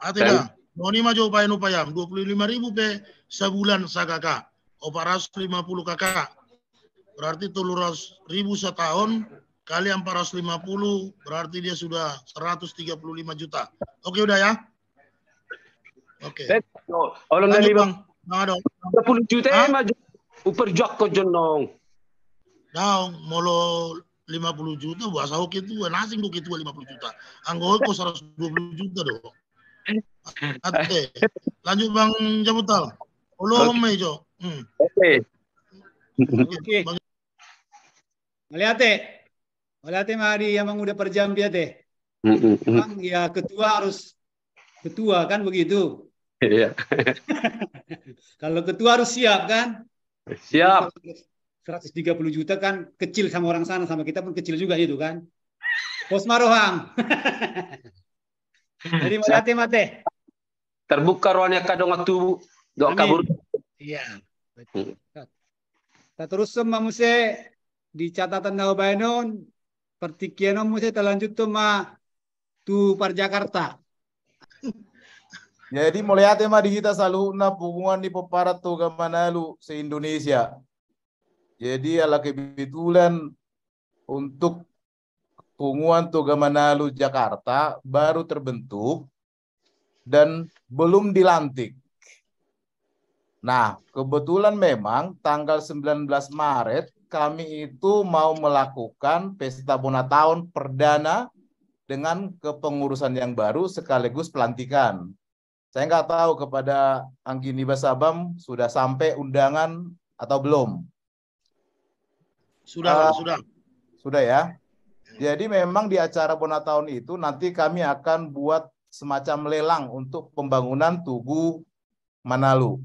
Ate dah. Noni maju upaya upaya. 25 ribu pe sebulan sakaka. Oparas 50 kakak. Berarti tuluras ribu setahun kali 450 berarti dia sudah 135 juta. Oke udah ya. Oke. Kalau Lanjut, nali Bang. bang, Bang Ado. 30 juta Hah? maju. Uper juak ko jonong. Daong molo 50 juta bahasa hoki itu nasing hoki itu 50 juta. Anggo kok 120 juta doh. Ate. Lanjut Bang Jamutal. Olo mejo. Hmm. Oke. Oke. Melihat teh. Melihat teh mari yang udah per jam dia teh. Mm, mm, mm. Bang, ya ketua harus ketua kan begitu. Iya. Kalau ketua harus siap kan? Siap. 130 juta kan kecil sama orang sana sama kita pun kecil juga itu kan. Bos Marohang. Jadi mate mate. Terbuka ruangnya kadong waktu Amin. kabur. Iya. Kita terus semua muse di catatan Nawabayanon pertikian muse terlanjut tuh ma tu par Jakarta. Jadi mulai ate mah di kita selalu na punguan di peparat tuh ke Manalu se Indonesia. Jadi ala kebetulan untuk punguan tuh ke Manalu Jakarta baru terbentuk dan belum dilantik. Nah, kebetulan memang tanggal 19 Maret kami itu mau melakukan pesta bona tahun perdana dengan kepengurusan yang baru sekaligus pelantikan. Saya nggak tahu kepada Anggini Basabam sudah sampai undangan atau belum. Sudah, Ah, sudah. Sudah ya. Jadi memang di acara Bona tahun itu nanti kami akan buat semacam lelang untuk pembangunan Tugu Manalu.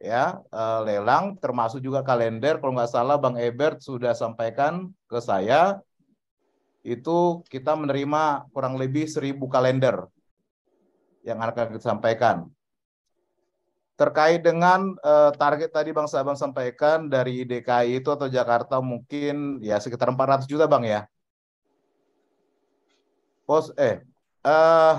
Ya, eh, lelang termasuk juga kalender kalau nggak salah Bang Ebert sudah sampaikan ke saya itu kita menerima kurang lebih seribu kalender yang akan kita sampaikan. Terkait dengan eh, target tadi Bang Sabang sampaikan dari DKI itu atau Jakarta mungkin ya sekitar 400 juta Bang ya. Pos eh eh